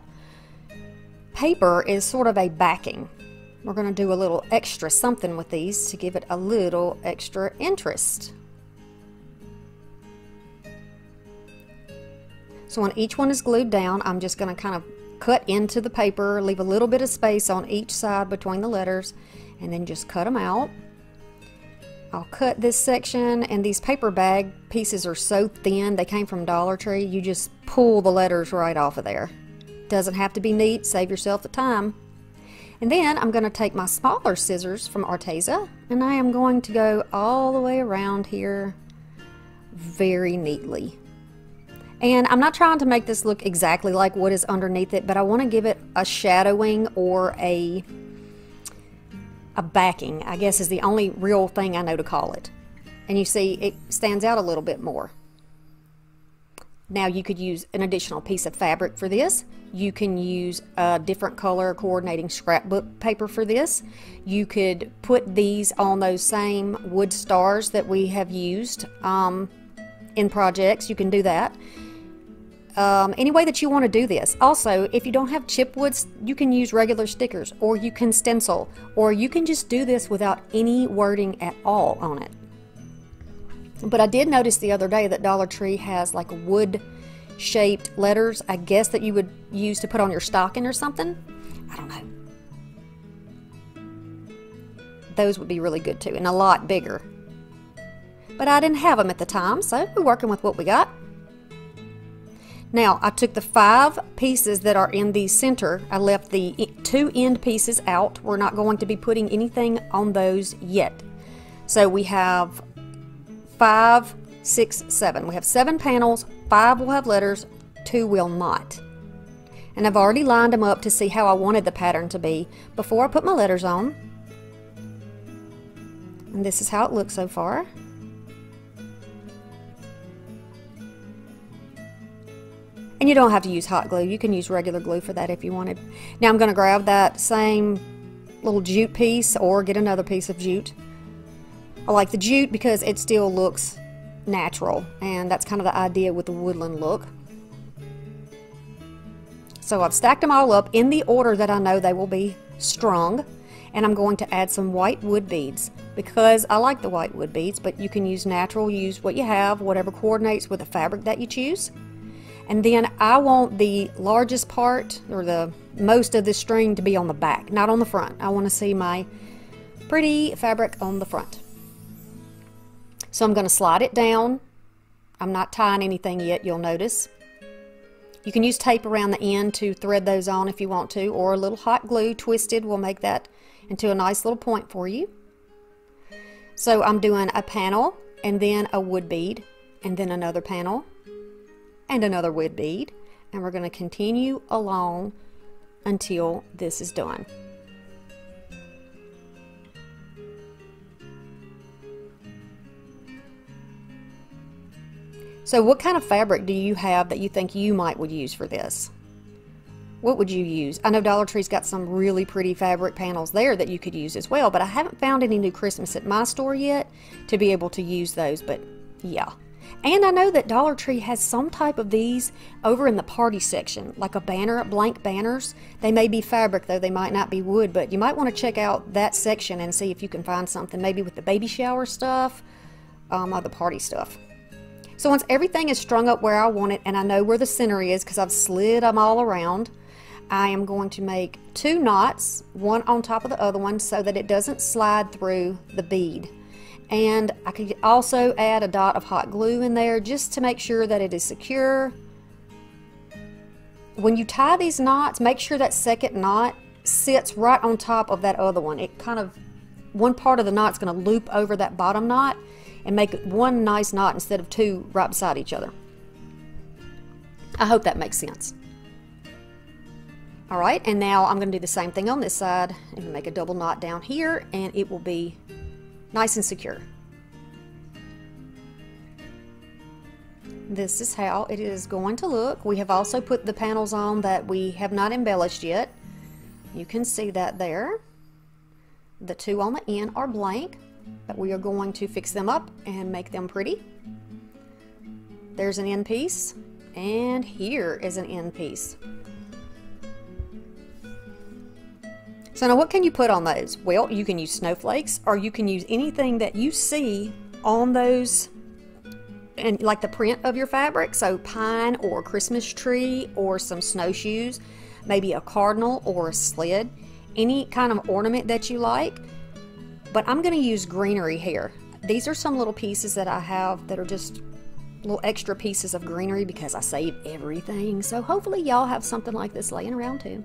paper is sort of a backing. We're going to do a little extra something with these to give it a little extra interest. So when each one is glued down, I'm just going to kind of cut into the paper, leave a little bit of space on each side between the letters, and then just cut them out. I'll cut this section and these paper bag pieces are so thin they came from Dollar Tree you just pull the letters right off of there. Doesn't have to be neat save yourself the time. And then I'm going to take my smaller scissors from Arteza and I am going to go all the way around here very neatly. And I'm not trying to make this look exactly like what is underneath it but I want to give it a shadowing or a a backing, I guess is the only real thing I know to call it. And you see it stands out a little bit more. Now you could use an additional piece of fabric for this. You can use a different color coordinating scrapbook paper for this. You could put these on those same wood stars that we have used um, in projects. You can do that um, any way that you want to do this. Also, if you don't have chipwoods, you can use regular stickers or you can stencil or you can just do this without any wording at all on it. But I did notice the other day that Dollar Tree has like wood shaped letters, I guess that you would use to put on your stocking or something. I don't know. Those would be really good too and a lot bigger. But I didn't have them at the time, so we're working with what we got. Now I took the five pieces that are in the center, I left the two end pieces out. We're not going to be putting anything on those yet. So we have five, six, seven. We have seven panels, five will have letters, two will not. And I've already lined them up to see how I wanted the pattern to be before I put my letters on. And this is how it looks so far. And you don't have to use hot glue. You can use regular glue for that if you wanted. Now I'm going to grab that same little jute piece or get another piece of jute. I like the jute because it still looks natural and that's kind of the idea with the woodland look. So I've stacked them all up in the order that I know they will be strung and I'm going to add some white wood beads because I like the white wood beads but you can use natural, use what you have, whatever coordinates with the fabric that you choose. And then I want the largest part or the most of the string to be on the back, not on the front. I want to see my pretty fabric on the front. So I'm going to slide it down. I'm not tying anything yet, you'll notice. You can use tape around the end to thread those on if you want to, or a little hot glue twisted will make that into a nice little point for you. So I'm doing a panel and then a wood bead and then another panel and another wood bead and we're going to continue along until this is done. So what kind of fabric do you have that you think you might would use for this? What would you use? I know Dollar Tree's got some really pretty fabric panels there that you could use as well, but I haven't found any new Christmas at my store yet to be able to use those, but yeah. And I know that Dollar Tree has some type of these over in the party section, like a banner, blank banners. They may be fabric, though they might not be wood, but you might want to check out that section and see if you can find something, maybe with the baby shower stuff um, or the party stuff. So once everything is strung up where I want it and I know where the center is because I've slid them all around, I am going to make two knots, one on top of the other one so that it doesn't slide through the bead. And I could also add a dot of hot glue in there just to make sure that it is secure. When you tie these knots, make sure that second knot sits right on top of that other one. It kind of, one part of the knot is going to loop over that bottom knot and make one nice knot instead of two right beside each other. I hope that makes sense. All right, and now I'm going to do the same thing on this side and make a double knot down here and it will be nice and secure. This is how it is going to look. We have also put the panels on that we have not embellished yet. You can see that there. The two on the end are blank but we are going to fix them up and make them pretty. There's an end piece, and here is an end piece. So now what can you put on those? Well, you can use snowflakes or you can use anything that you see on those and like the print of your fabric. So pine or Christmas tree or some snowshoes, maybe a cardinal or a sled, any kind of ornament that you like but I'm going to use greenery here. These are some little pieces that I have that are just little extra pieces of greenery because I save everything. So hopefully y'all have something like this laying around too.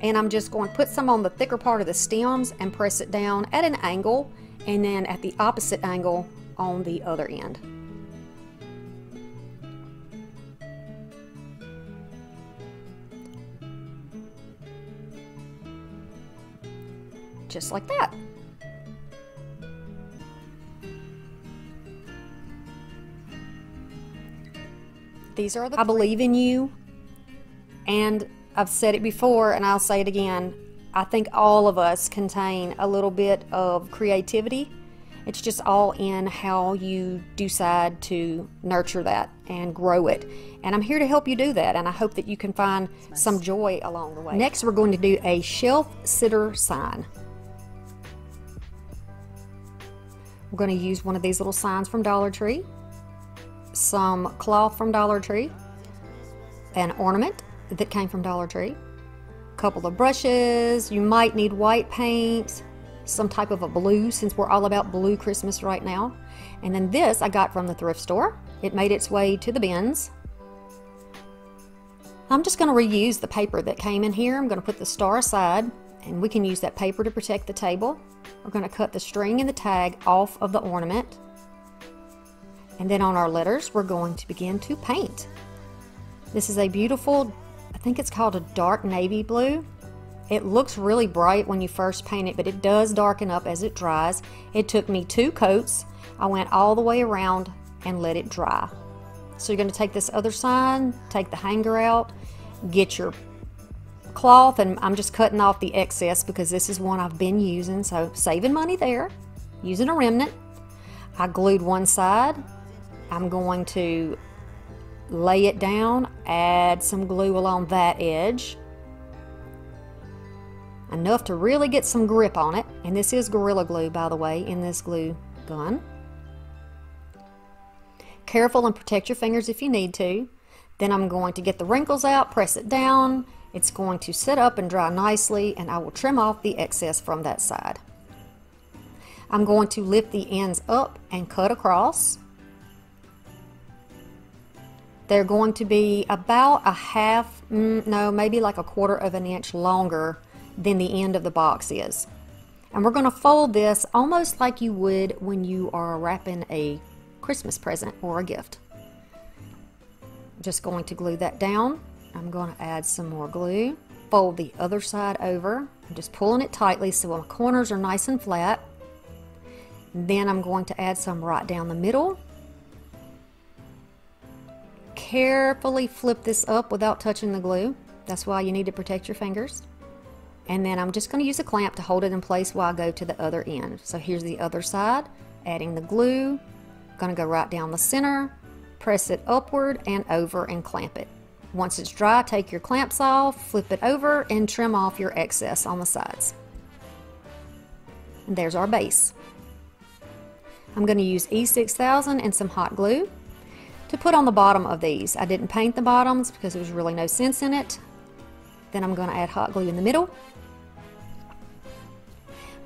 And I'm just going to put some on the thicker part of the stems and press it down at an angle and then at the opposite angle on the other end. Just like that. These are the I believe in you. And I've said it before and I'll say it again. I think all of us contain a little bit of creativity. It's just all in how you decide to nurture that and grow it. And I'm here to help you do that. And I hope that you can find some joy along the way. Next, we're going to do a shelf sitter sign. We're going to use one of these little signs from Dollar Tree some cloth from Dollar Tree, an ornament that came from Dollar Tree, a couple of brushes, you might need white paint, some type of a blue since we're all about blue Christmas right now. And then this I got from the thrift store. It made its way to the bins. I'm just going to reuse the paper that came in here. I'm going to put the star aside and we can use that paper to protect the table. We're going to cut the string and the tag off of the ornament. And then on our letters, we're going to begin to paint. This is a beautiful, think it's called a dark navy blue. It looks really bright when you first paint it, but it does darken up as it dries. It took me two coats. I went all the way around and let it dry. So you're going to take this other side, take the hanger out, get your cloth, and I'm just cutting off the excess because this is one I've been using, so saving money there, using a remnant. I glued one side. I'm going to lay it down, add some glue along that edge, enough to really get some grip on it. And this is Gorilla Glue, by the way, in this glue gun. Careful and protect your fingers if you need to. Then I'm going to get the wrinkles out, press it down. It's going to sit up and dry nicely, and I will trim off the excess from that side. I'm going to lift the ends up and cut across. They're going to be about a half, mm, no, maybe like a quarter of an inch longer than the end of the box is. And we're going to fold this almost like you would when you are wrapping a Christmas present or a gift. Just going to glue that down. I'm going to add some more glue. Fold the other side over. I'm just pulling it tightly so my corners are nice and flat. Then I'm going to add some right down the middle. Carefully flip this up without touching the glue. That's why you need to protect your fingers. And then I'm just going to use a clamp to hold it in place while I go to the other end. So here's the other side, adding the glue. Going to go right down the center, press it upward and over and clamp it. Once it's dry, take your clamps off, flip it over, and trim off your excess on the sides. And there's our base. I'm going to use E6000 and some hot glue to put on the bottom of these. I didn't paint the bottoms because there was really no sense in it. Then I'm going to add hot glue in the middle.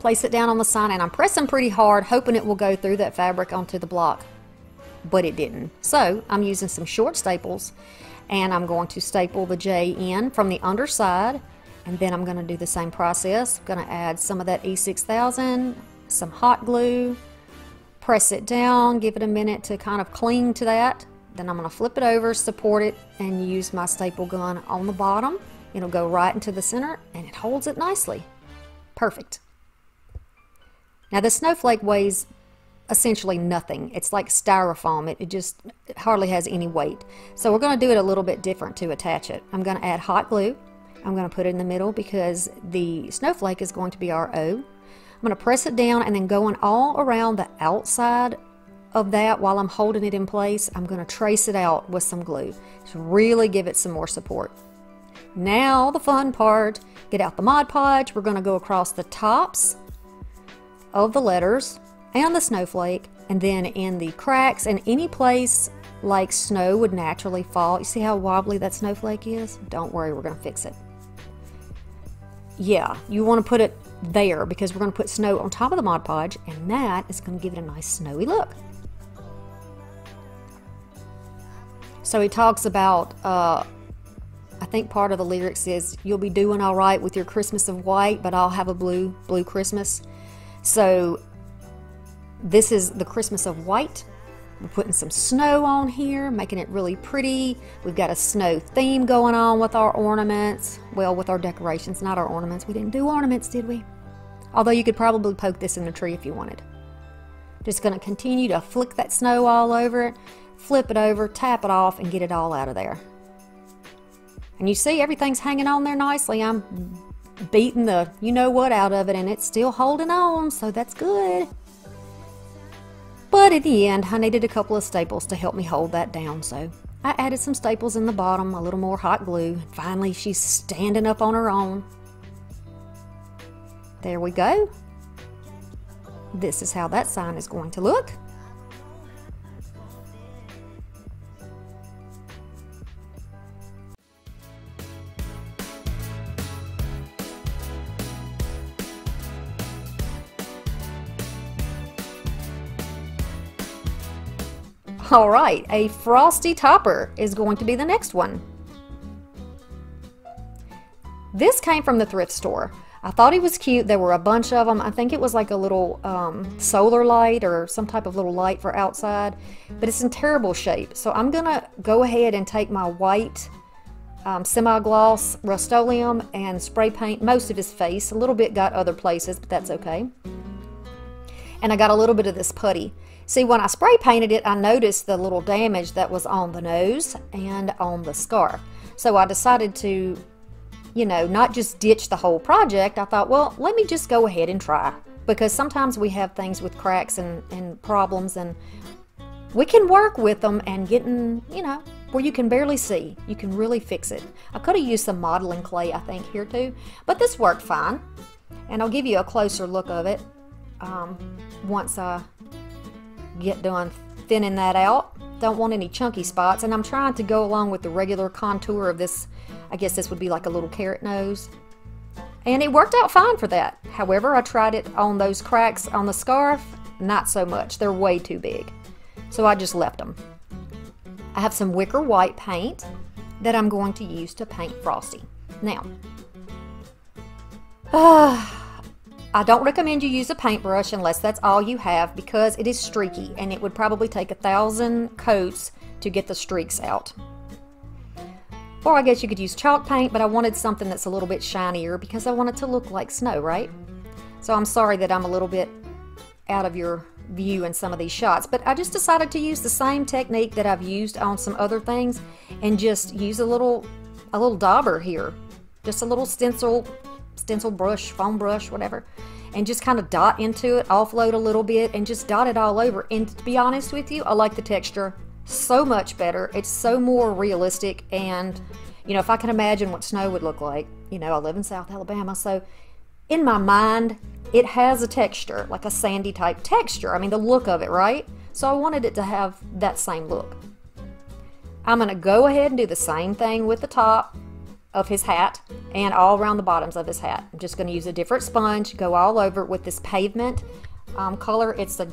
Place it down on the sign and I'm pressing pretty hard hoping it will go through that fabric onto the block. But it didn't. So I'm using some short staples and I'm going to staple the J in from the underside and then I'm going to do the same process. I'm going to add some of that E6000, some hot glue, press it down, give it a minute to kind of cling to that. Then I'm going to flip it over, support it, and use my staple gun on the bottom. It'll go right into the center and it holds it nicely. Perfect. Now the snowflake weighs essentially nothing. It's like styrofoam. It, it just it hardly has any weight. So we're going to do it a little bit different to attach it. I'm going to add hot glue. I'm going to put it in the middle because the snowflake is going to be our O. I'm going to press it down and then going all around the outside of that while I'm holding it in place, I'm going to trace it out with some glue to really give it some more support. Now the fun part, get out the Mod Podge. We're going to go across the tops of the letters and the snowflake and then in the cracks and any place like snow would naturally fall. You see how wobbly that snowflake is? Don't worry, we're going to fix it. Yeah, you want to put it there because we're going to put snow on top of the Mod Podge and that is going to give it a nice snowy look. So he talks about, uh, I think part of the lyrics is, you'll be doing all right with your Christmas of white, but I'll have a blue, blue Christmas. So this is the Christmas of white. We're putting some snow on here, making it really pretty. We've got a snow theme going on with our ornaments. Well, with our decorations, not our ornaments. We didn't do ornaments, did we? Although you could probably poke this in the tree if you wanted. Just going to continue to flick that snow all over it, flip it over, tap it off, and get it all out of there. And you see everything's hanging on there nicely. I'm beating the you know what out of it and it's still holding on, so that's good. But at the end, I needed a couple of staples to help me hold that down, so I added some staples in the bottom, a little more hot glue. Finally, she's standing up on her own. There we go. This is how that sign is going to look. All right, a frosty topper is going to be the next one. This came from the thrift store. I thought he was cute. There were a bunch of them. I think it was like a little um, solar light or some type of little light for outside, but it's in terrible shape. So I'm going to go ahead and take my white um, semi-gloss Rust-Oleum and spray paint most of his face. A little bit got other places, but that's okay. And I got a little bit of this putty. See, when I spray painted it, I noticed the little damage that was on the nose and on the scarf. So I decided to, you know, not just ditch the whole project. I thought, well, let me just go ahead and try. Because sometimes we have things with cracks and, and problems, and we can work with them and getting, you know, where you can barely see. You can really fix it. I could have used some modeling clay, I think, here too, but this worked fine. And I'll give you a closer look of it um, once I get done thinning that out. Don't want any chunky spots, and I'm trying to go along with the regular contour of this. I guess this would be like a little carrot nose. And it worked out fine for that. However, I tried it on those cracks on the scarf, not so much. They're way too big. So I just left them. I have some wicker white paint that I'm going to use to paint Frosty. Now, uh, I don't recommend you use a paintbrush unless that's all you have because it is streaky and it would probably take a thousand coats to get the streaks out. Or I guess you could use chalk paint, but I wanted something that's a little bit shinier because I want it to look like snow, right? So I'm sorry that I'm a little bit out of your view in some of these shots, but I just decided to use the same technique that I've used on some other things and just use a little a little dauber here. Just a little stencil stencil brush, foam brush, whatever, and just kind of dot into it, offload a little bit, and just dot it all over. And to be honest with you, I like the texture so much better. It's so more realistic, and you know, if I can imagine what snow would look like, you know, I live in South Alabama, so in my mind, it has a texture, like a sandy type texture. I mean, the look of it, right? So I wanted it to have that same look. I'm going to go ahead and do the same thing with the top of his hat and all around the bottoms of his hat. I'm just going to use a different sponge, go all over with this pavement um, color. It's a,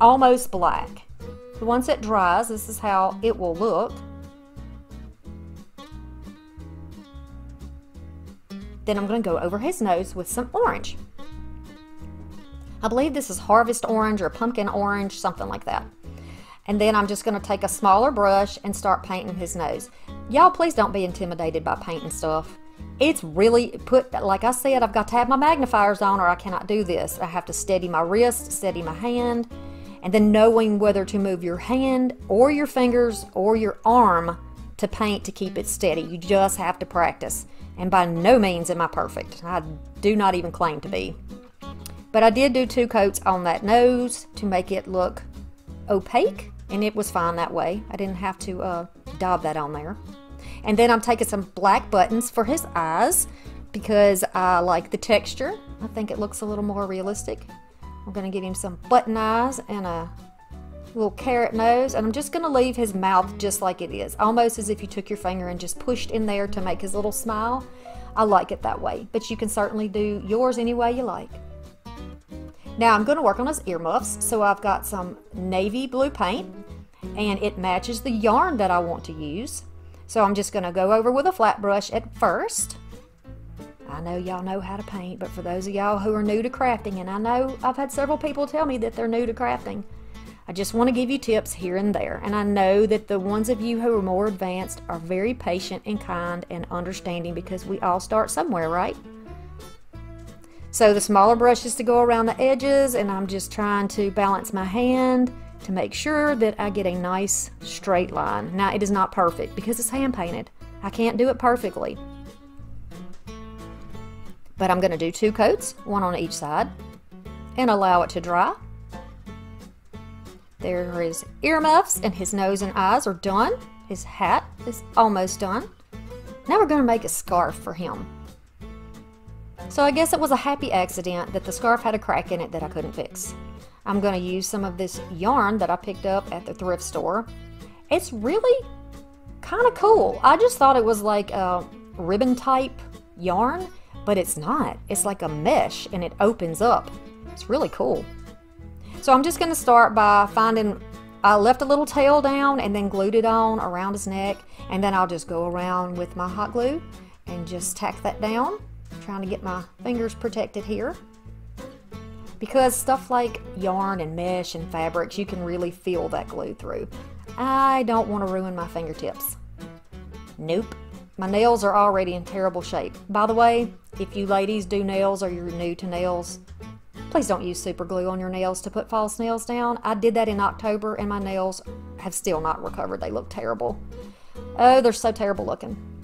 almost black. Once it dries, this is how it will look. Then I'm going to go over his nose with some orange. I believe this is harvest orange or pumpkin orange, something like that. And then I'm just going to take a smaller brush and start painting his nose. Y'all, please don't be intimidated by painting stuff. It's really put, like I said, I've got to have my magnifiers on or I cannot do this. I have to steady my wrist, steady my hand, and then knowing whether to move your hand or your fingers or your arm to paint to keep it steady. You just have to practice. And by no means am I perfect. I do not even claim to be. But I did do two coats on that nose to make it look opaque and it was fine that way. I didn't have to uh, daub that on there. And then I'm taking some black buttons for his eyes because I like the texture. I think it looks a little more realistic. I'm going to give him some button eyes and a little carrot nose and I'm just going to leave his mouth just like it is. Almost as if you took your finger and just pushed in there to make his little smile. I like it that way, but you can certainly do yours any way you like. Now I'm going to work on his earmuffs, so I've got some navy blue paint and it matches the yarn that I want to use. So I'm just going to go over with a flat brush at first. I know y'all know how to paint, but for those of y'all who are new to crafting, and I know I've had several people tell me that they're new to crafting, I just want to give you tips here and there. And I know that the ones of you who are more advanced are very patient and kind and understanding because we all start somewhere, right? So the smaller brushes to go around the edges and I'm just trying to balance my hand to make sure that I get a nice straight line. Now it is not perfect because it's hand painted. I can't do it perfectly. But I'm going to do two coats, one on each side, and allow it to dry. There are his earmuffs and his nose and eyes are done. His hat is almost done. Now we're going to make a scarf for him. So I guess it was a happy accident that the scarf had a crack in it that I couldn't fix. I'm going to use some of this yarn that I picked up at the thrift store. It's really kind of cool. I just thought it was like a ribbon type yarn, but it's not. It's like a mesh and it opens up. It's really cool. So I'm just going to start by finding, I left a little tail down and then glued it on around his neck. And then I'll just go around with my hot glue and just tack that down trying to get my fingers protected here. Because stuff like yarn and mesh and fabrics, you can really feel that glue through. I don't want to ruin my fingertips. Nope. My nails are already in terrible shape. By the way, if you ladies do nails or you're new to nails, please don't use super glue on your nails to put false nails down. I did that in October and my nails have still not recovered. They look terrible. Oh, they're so terrible looking.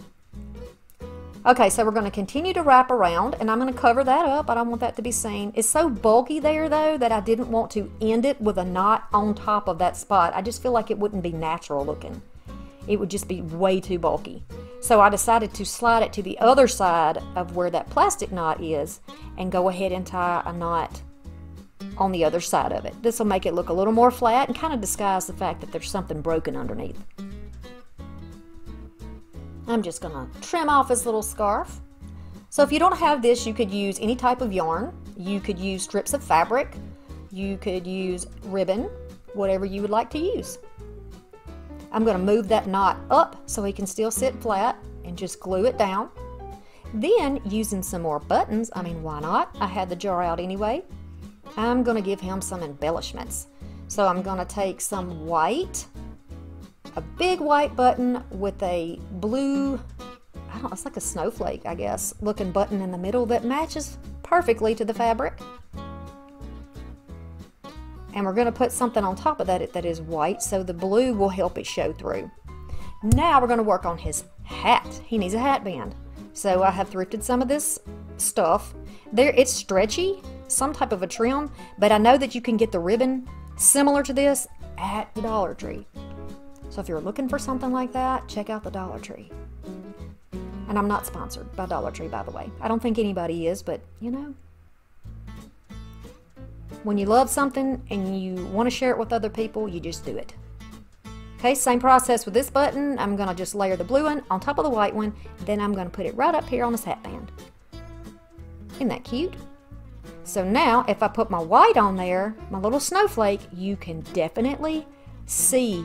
Okay, so we're going to continue to wrap around and I'm going to cover that up. I don't want that to be seen. It's so bulky there though that I didn't want to end it with a knot on top of that spot. I just feel like it wouldn't be natural looking. It would just be way too bulky. So I decided to slide it to the other side of where that plastic knot is and go ahead and tie a knot on the other side of it. This will make it look a little more flat and kind of disguise the fact that there's something broken underneath. I'm just going to trim off his little scarf. So if you don't have this, you could use any type of yarn. You could use strips of fabric. You could use ribbon, whatever you would like to use. I'm going to move that knot up so he can still sit flat and just glue it down. Then using some more buttons, I mean why not? I had the jar out anyway. I'm going to give him some embellishments. So I'm going to take some white, a big white button with a blue, I don't know, it's like a snowflake, I guess, looking button in the middle that matches perfectly to the fabric. And we're going to put something on top of that that is white so the blue will help it show through. Now we're going to work on his hat. He needs a hat band. So I have thrifted some of this stuff. There, it's stretchy, some type of a trim, but I know that you can get the ribbon similar to this at the Dollar Tree. So if you're looking for something like that, check out the Dollar Tree. And I'm not sponsored by Dollar Tree, by the way. I don't think anybody is, but you know, when you love something and you want to share it with other people, you just do it. Okay, same process with this button. I'm going to just layer the blue one on top of the white one. Then I'm going to put it right up here on this hat band. Isn't that cute? So now if I put my white on there, my little snowflake, you can definitely see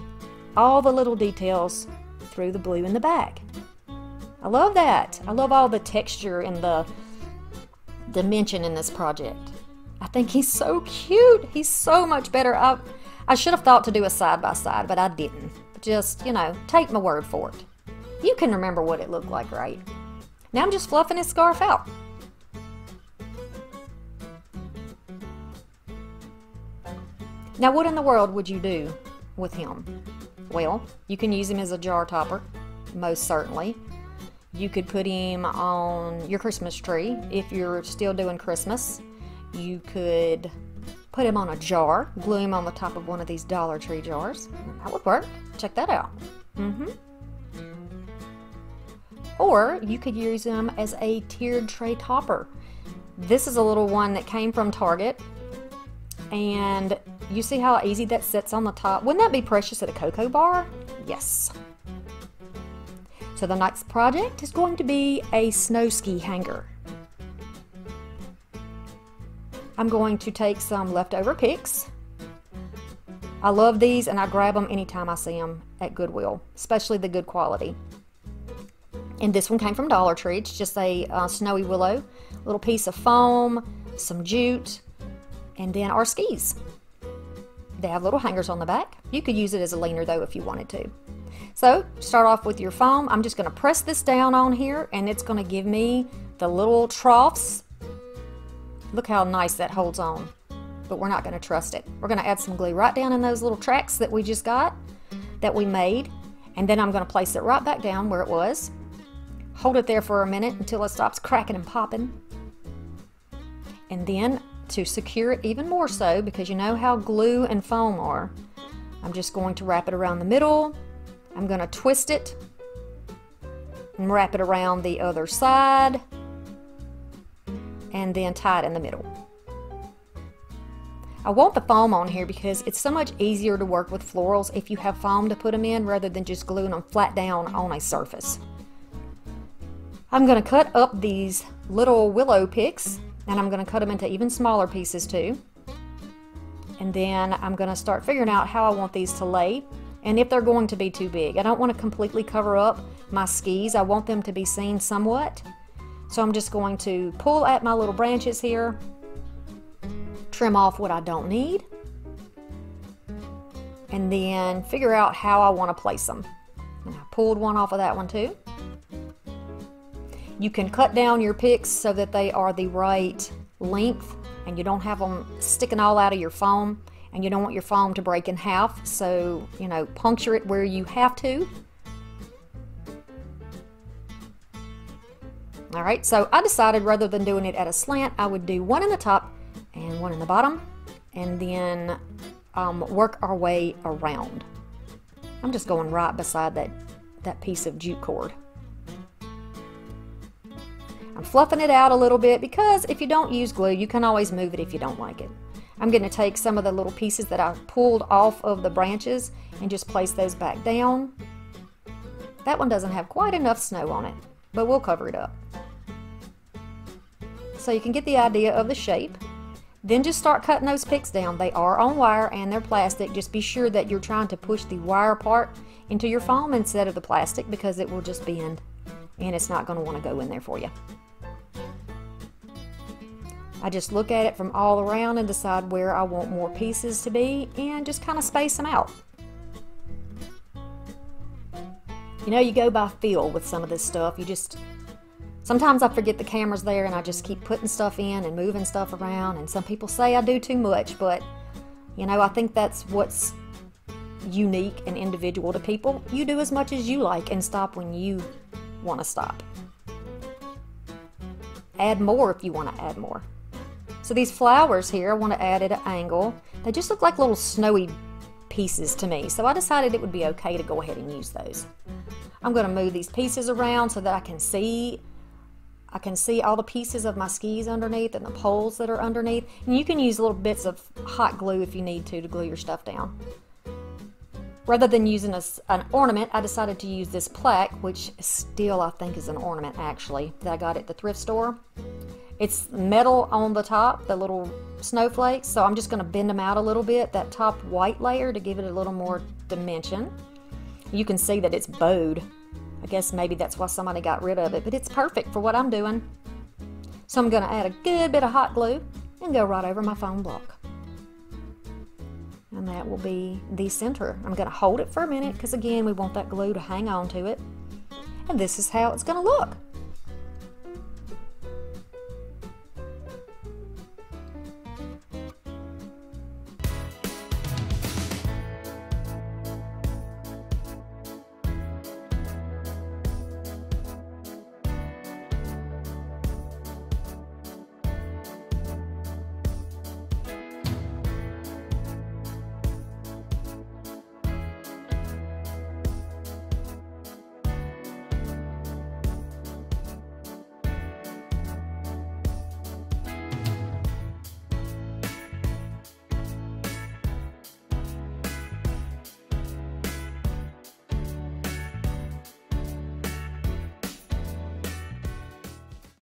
all the little details through the blue in the back. I love that. I love all the texture and the dimension in this project. I think he's so cute. He's so much better. I, I should have thought to do a side by side, but I didn't. Just, you know, take my word for it. You can remember what it looked like, right? Now I'm just fluffing his scarf out. Now, what in the world would you do with him? Well, you can use him as a jar topper, most certainly. You could put him on your Christmas tree if you're still doing Christmas. You could put him on a jar, glue him on the top of one of these Dollar Tree jars. That would work. Check that out. Mm-hmm. Or you could use him as a tiered tray topper. This is a little one that came from Target. And you see how easy that sits on the top? Wouldn't that be precious at a cocoa bar? Yes. So the next project is going to be a snow ski hanger. I'm going to take some leftover picks. I love these and I grab them anytime I see them at Goodwill, especially the good quality. And this one came from Dollar Tree. It's just a uh, snowy willow, little piece of foam, some jute, and then our skis. They have little hangers on the back. You could use it as a leaner though if you wanted to. So start off with your foam. I'm just going to press this down on here and it's going to give me the little troughs Look how nice that holds on. But we're not going to trust it. We're going to add some glue right down in those little tracks that we just got, that we made. And then I'm going to place it right back down where it was. Hold it there for a minute until it stops cracking and popping. And then to secure it even more so, because you know how glue and foam are, I'm just going to wrap it around the middle. I'm going to twist it and wrap it around the other side and then tie it in the middle. I want the foam on here because it's so much easier to work with florals if you have foam to put them in rather than just gluing them flat down on a surface. I'm going to cut up these little willow picks and I'm going to cut them into even smaller pieces too. And then I'm going to start figuring out how I want these to lay and if they're going to be too big. I don't want to completely cover up my skis. I want them to be seen somewhat. So I'm just going to pull at my little branches here, trim off what I don't need, and then figure out how I want to place them. And I pulled one off of that one too. You can cut down your picks so that they are the right length and you don't have them sticking all out of your foam and you don't want your foam to break in half. So you know puncture it where you have to. All right so I decided rather than doing it at a slant I would do one in the top and one in the bottom and then um, work our way around. I'm just going right beside that that piece of jute cord I'm fluffing it out a little bit because if you don't use glue, you can always move it if you don't like it. I'm going to take some of the little pieces that I pulled off of the branches and just place those back down. That one doesn't have quite enough snow on it, but we'll cover it up. So you can get the idea of the shape. Then just start cutting those picks down. They are on wire and they're plastic. Just be sure that you're trying to push the wire part into your foam instead of the plastic because it will just bend and it's not going to want to go in there for you. I just look at it from all around and decide where I want more pieces to be and just kind of space them out. You know, you go by feel with some of this stuff. You just, sometimes I forget the camera's there and I just keep putting stuff in and moving stuff around. And some people say I do too much, but you know, I think that's what's unique and individual to people. You do as much as you like and stop when you want to stop. Add more if you want to add more. So these flowers here, I want to add at an angle. They just look like little snowy pieces to me. So I decided it would be okay to go ahead and use those. I'm going to move these pieces around so that I can see I can see all the pieces of my skis underneath and the poles that are underneath. And you can use little bits of hot glue if you need to to glue your stuff down. Rather than using a, an ornament, I decided to use this plaque, which still I think is an ornament actually, that I got at the thrift store. It's metal on the top, the little snowflakes, so I'm just going to bend them out a little bit, that top white layer to give it a little more dimension. You can see that it's bowed. I guess maybe that's why somebody got rid of it, but it's perfect for what I'm doing. So I'm going to add a good bit of hot glue and go right over my foam block. And that will be the center. I'm going to hold it for a minute because again we want that glue to hang on to it. And this is how it's going to look.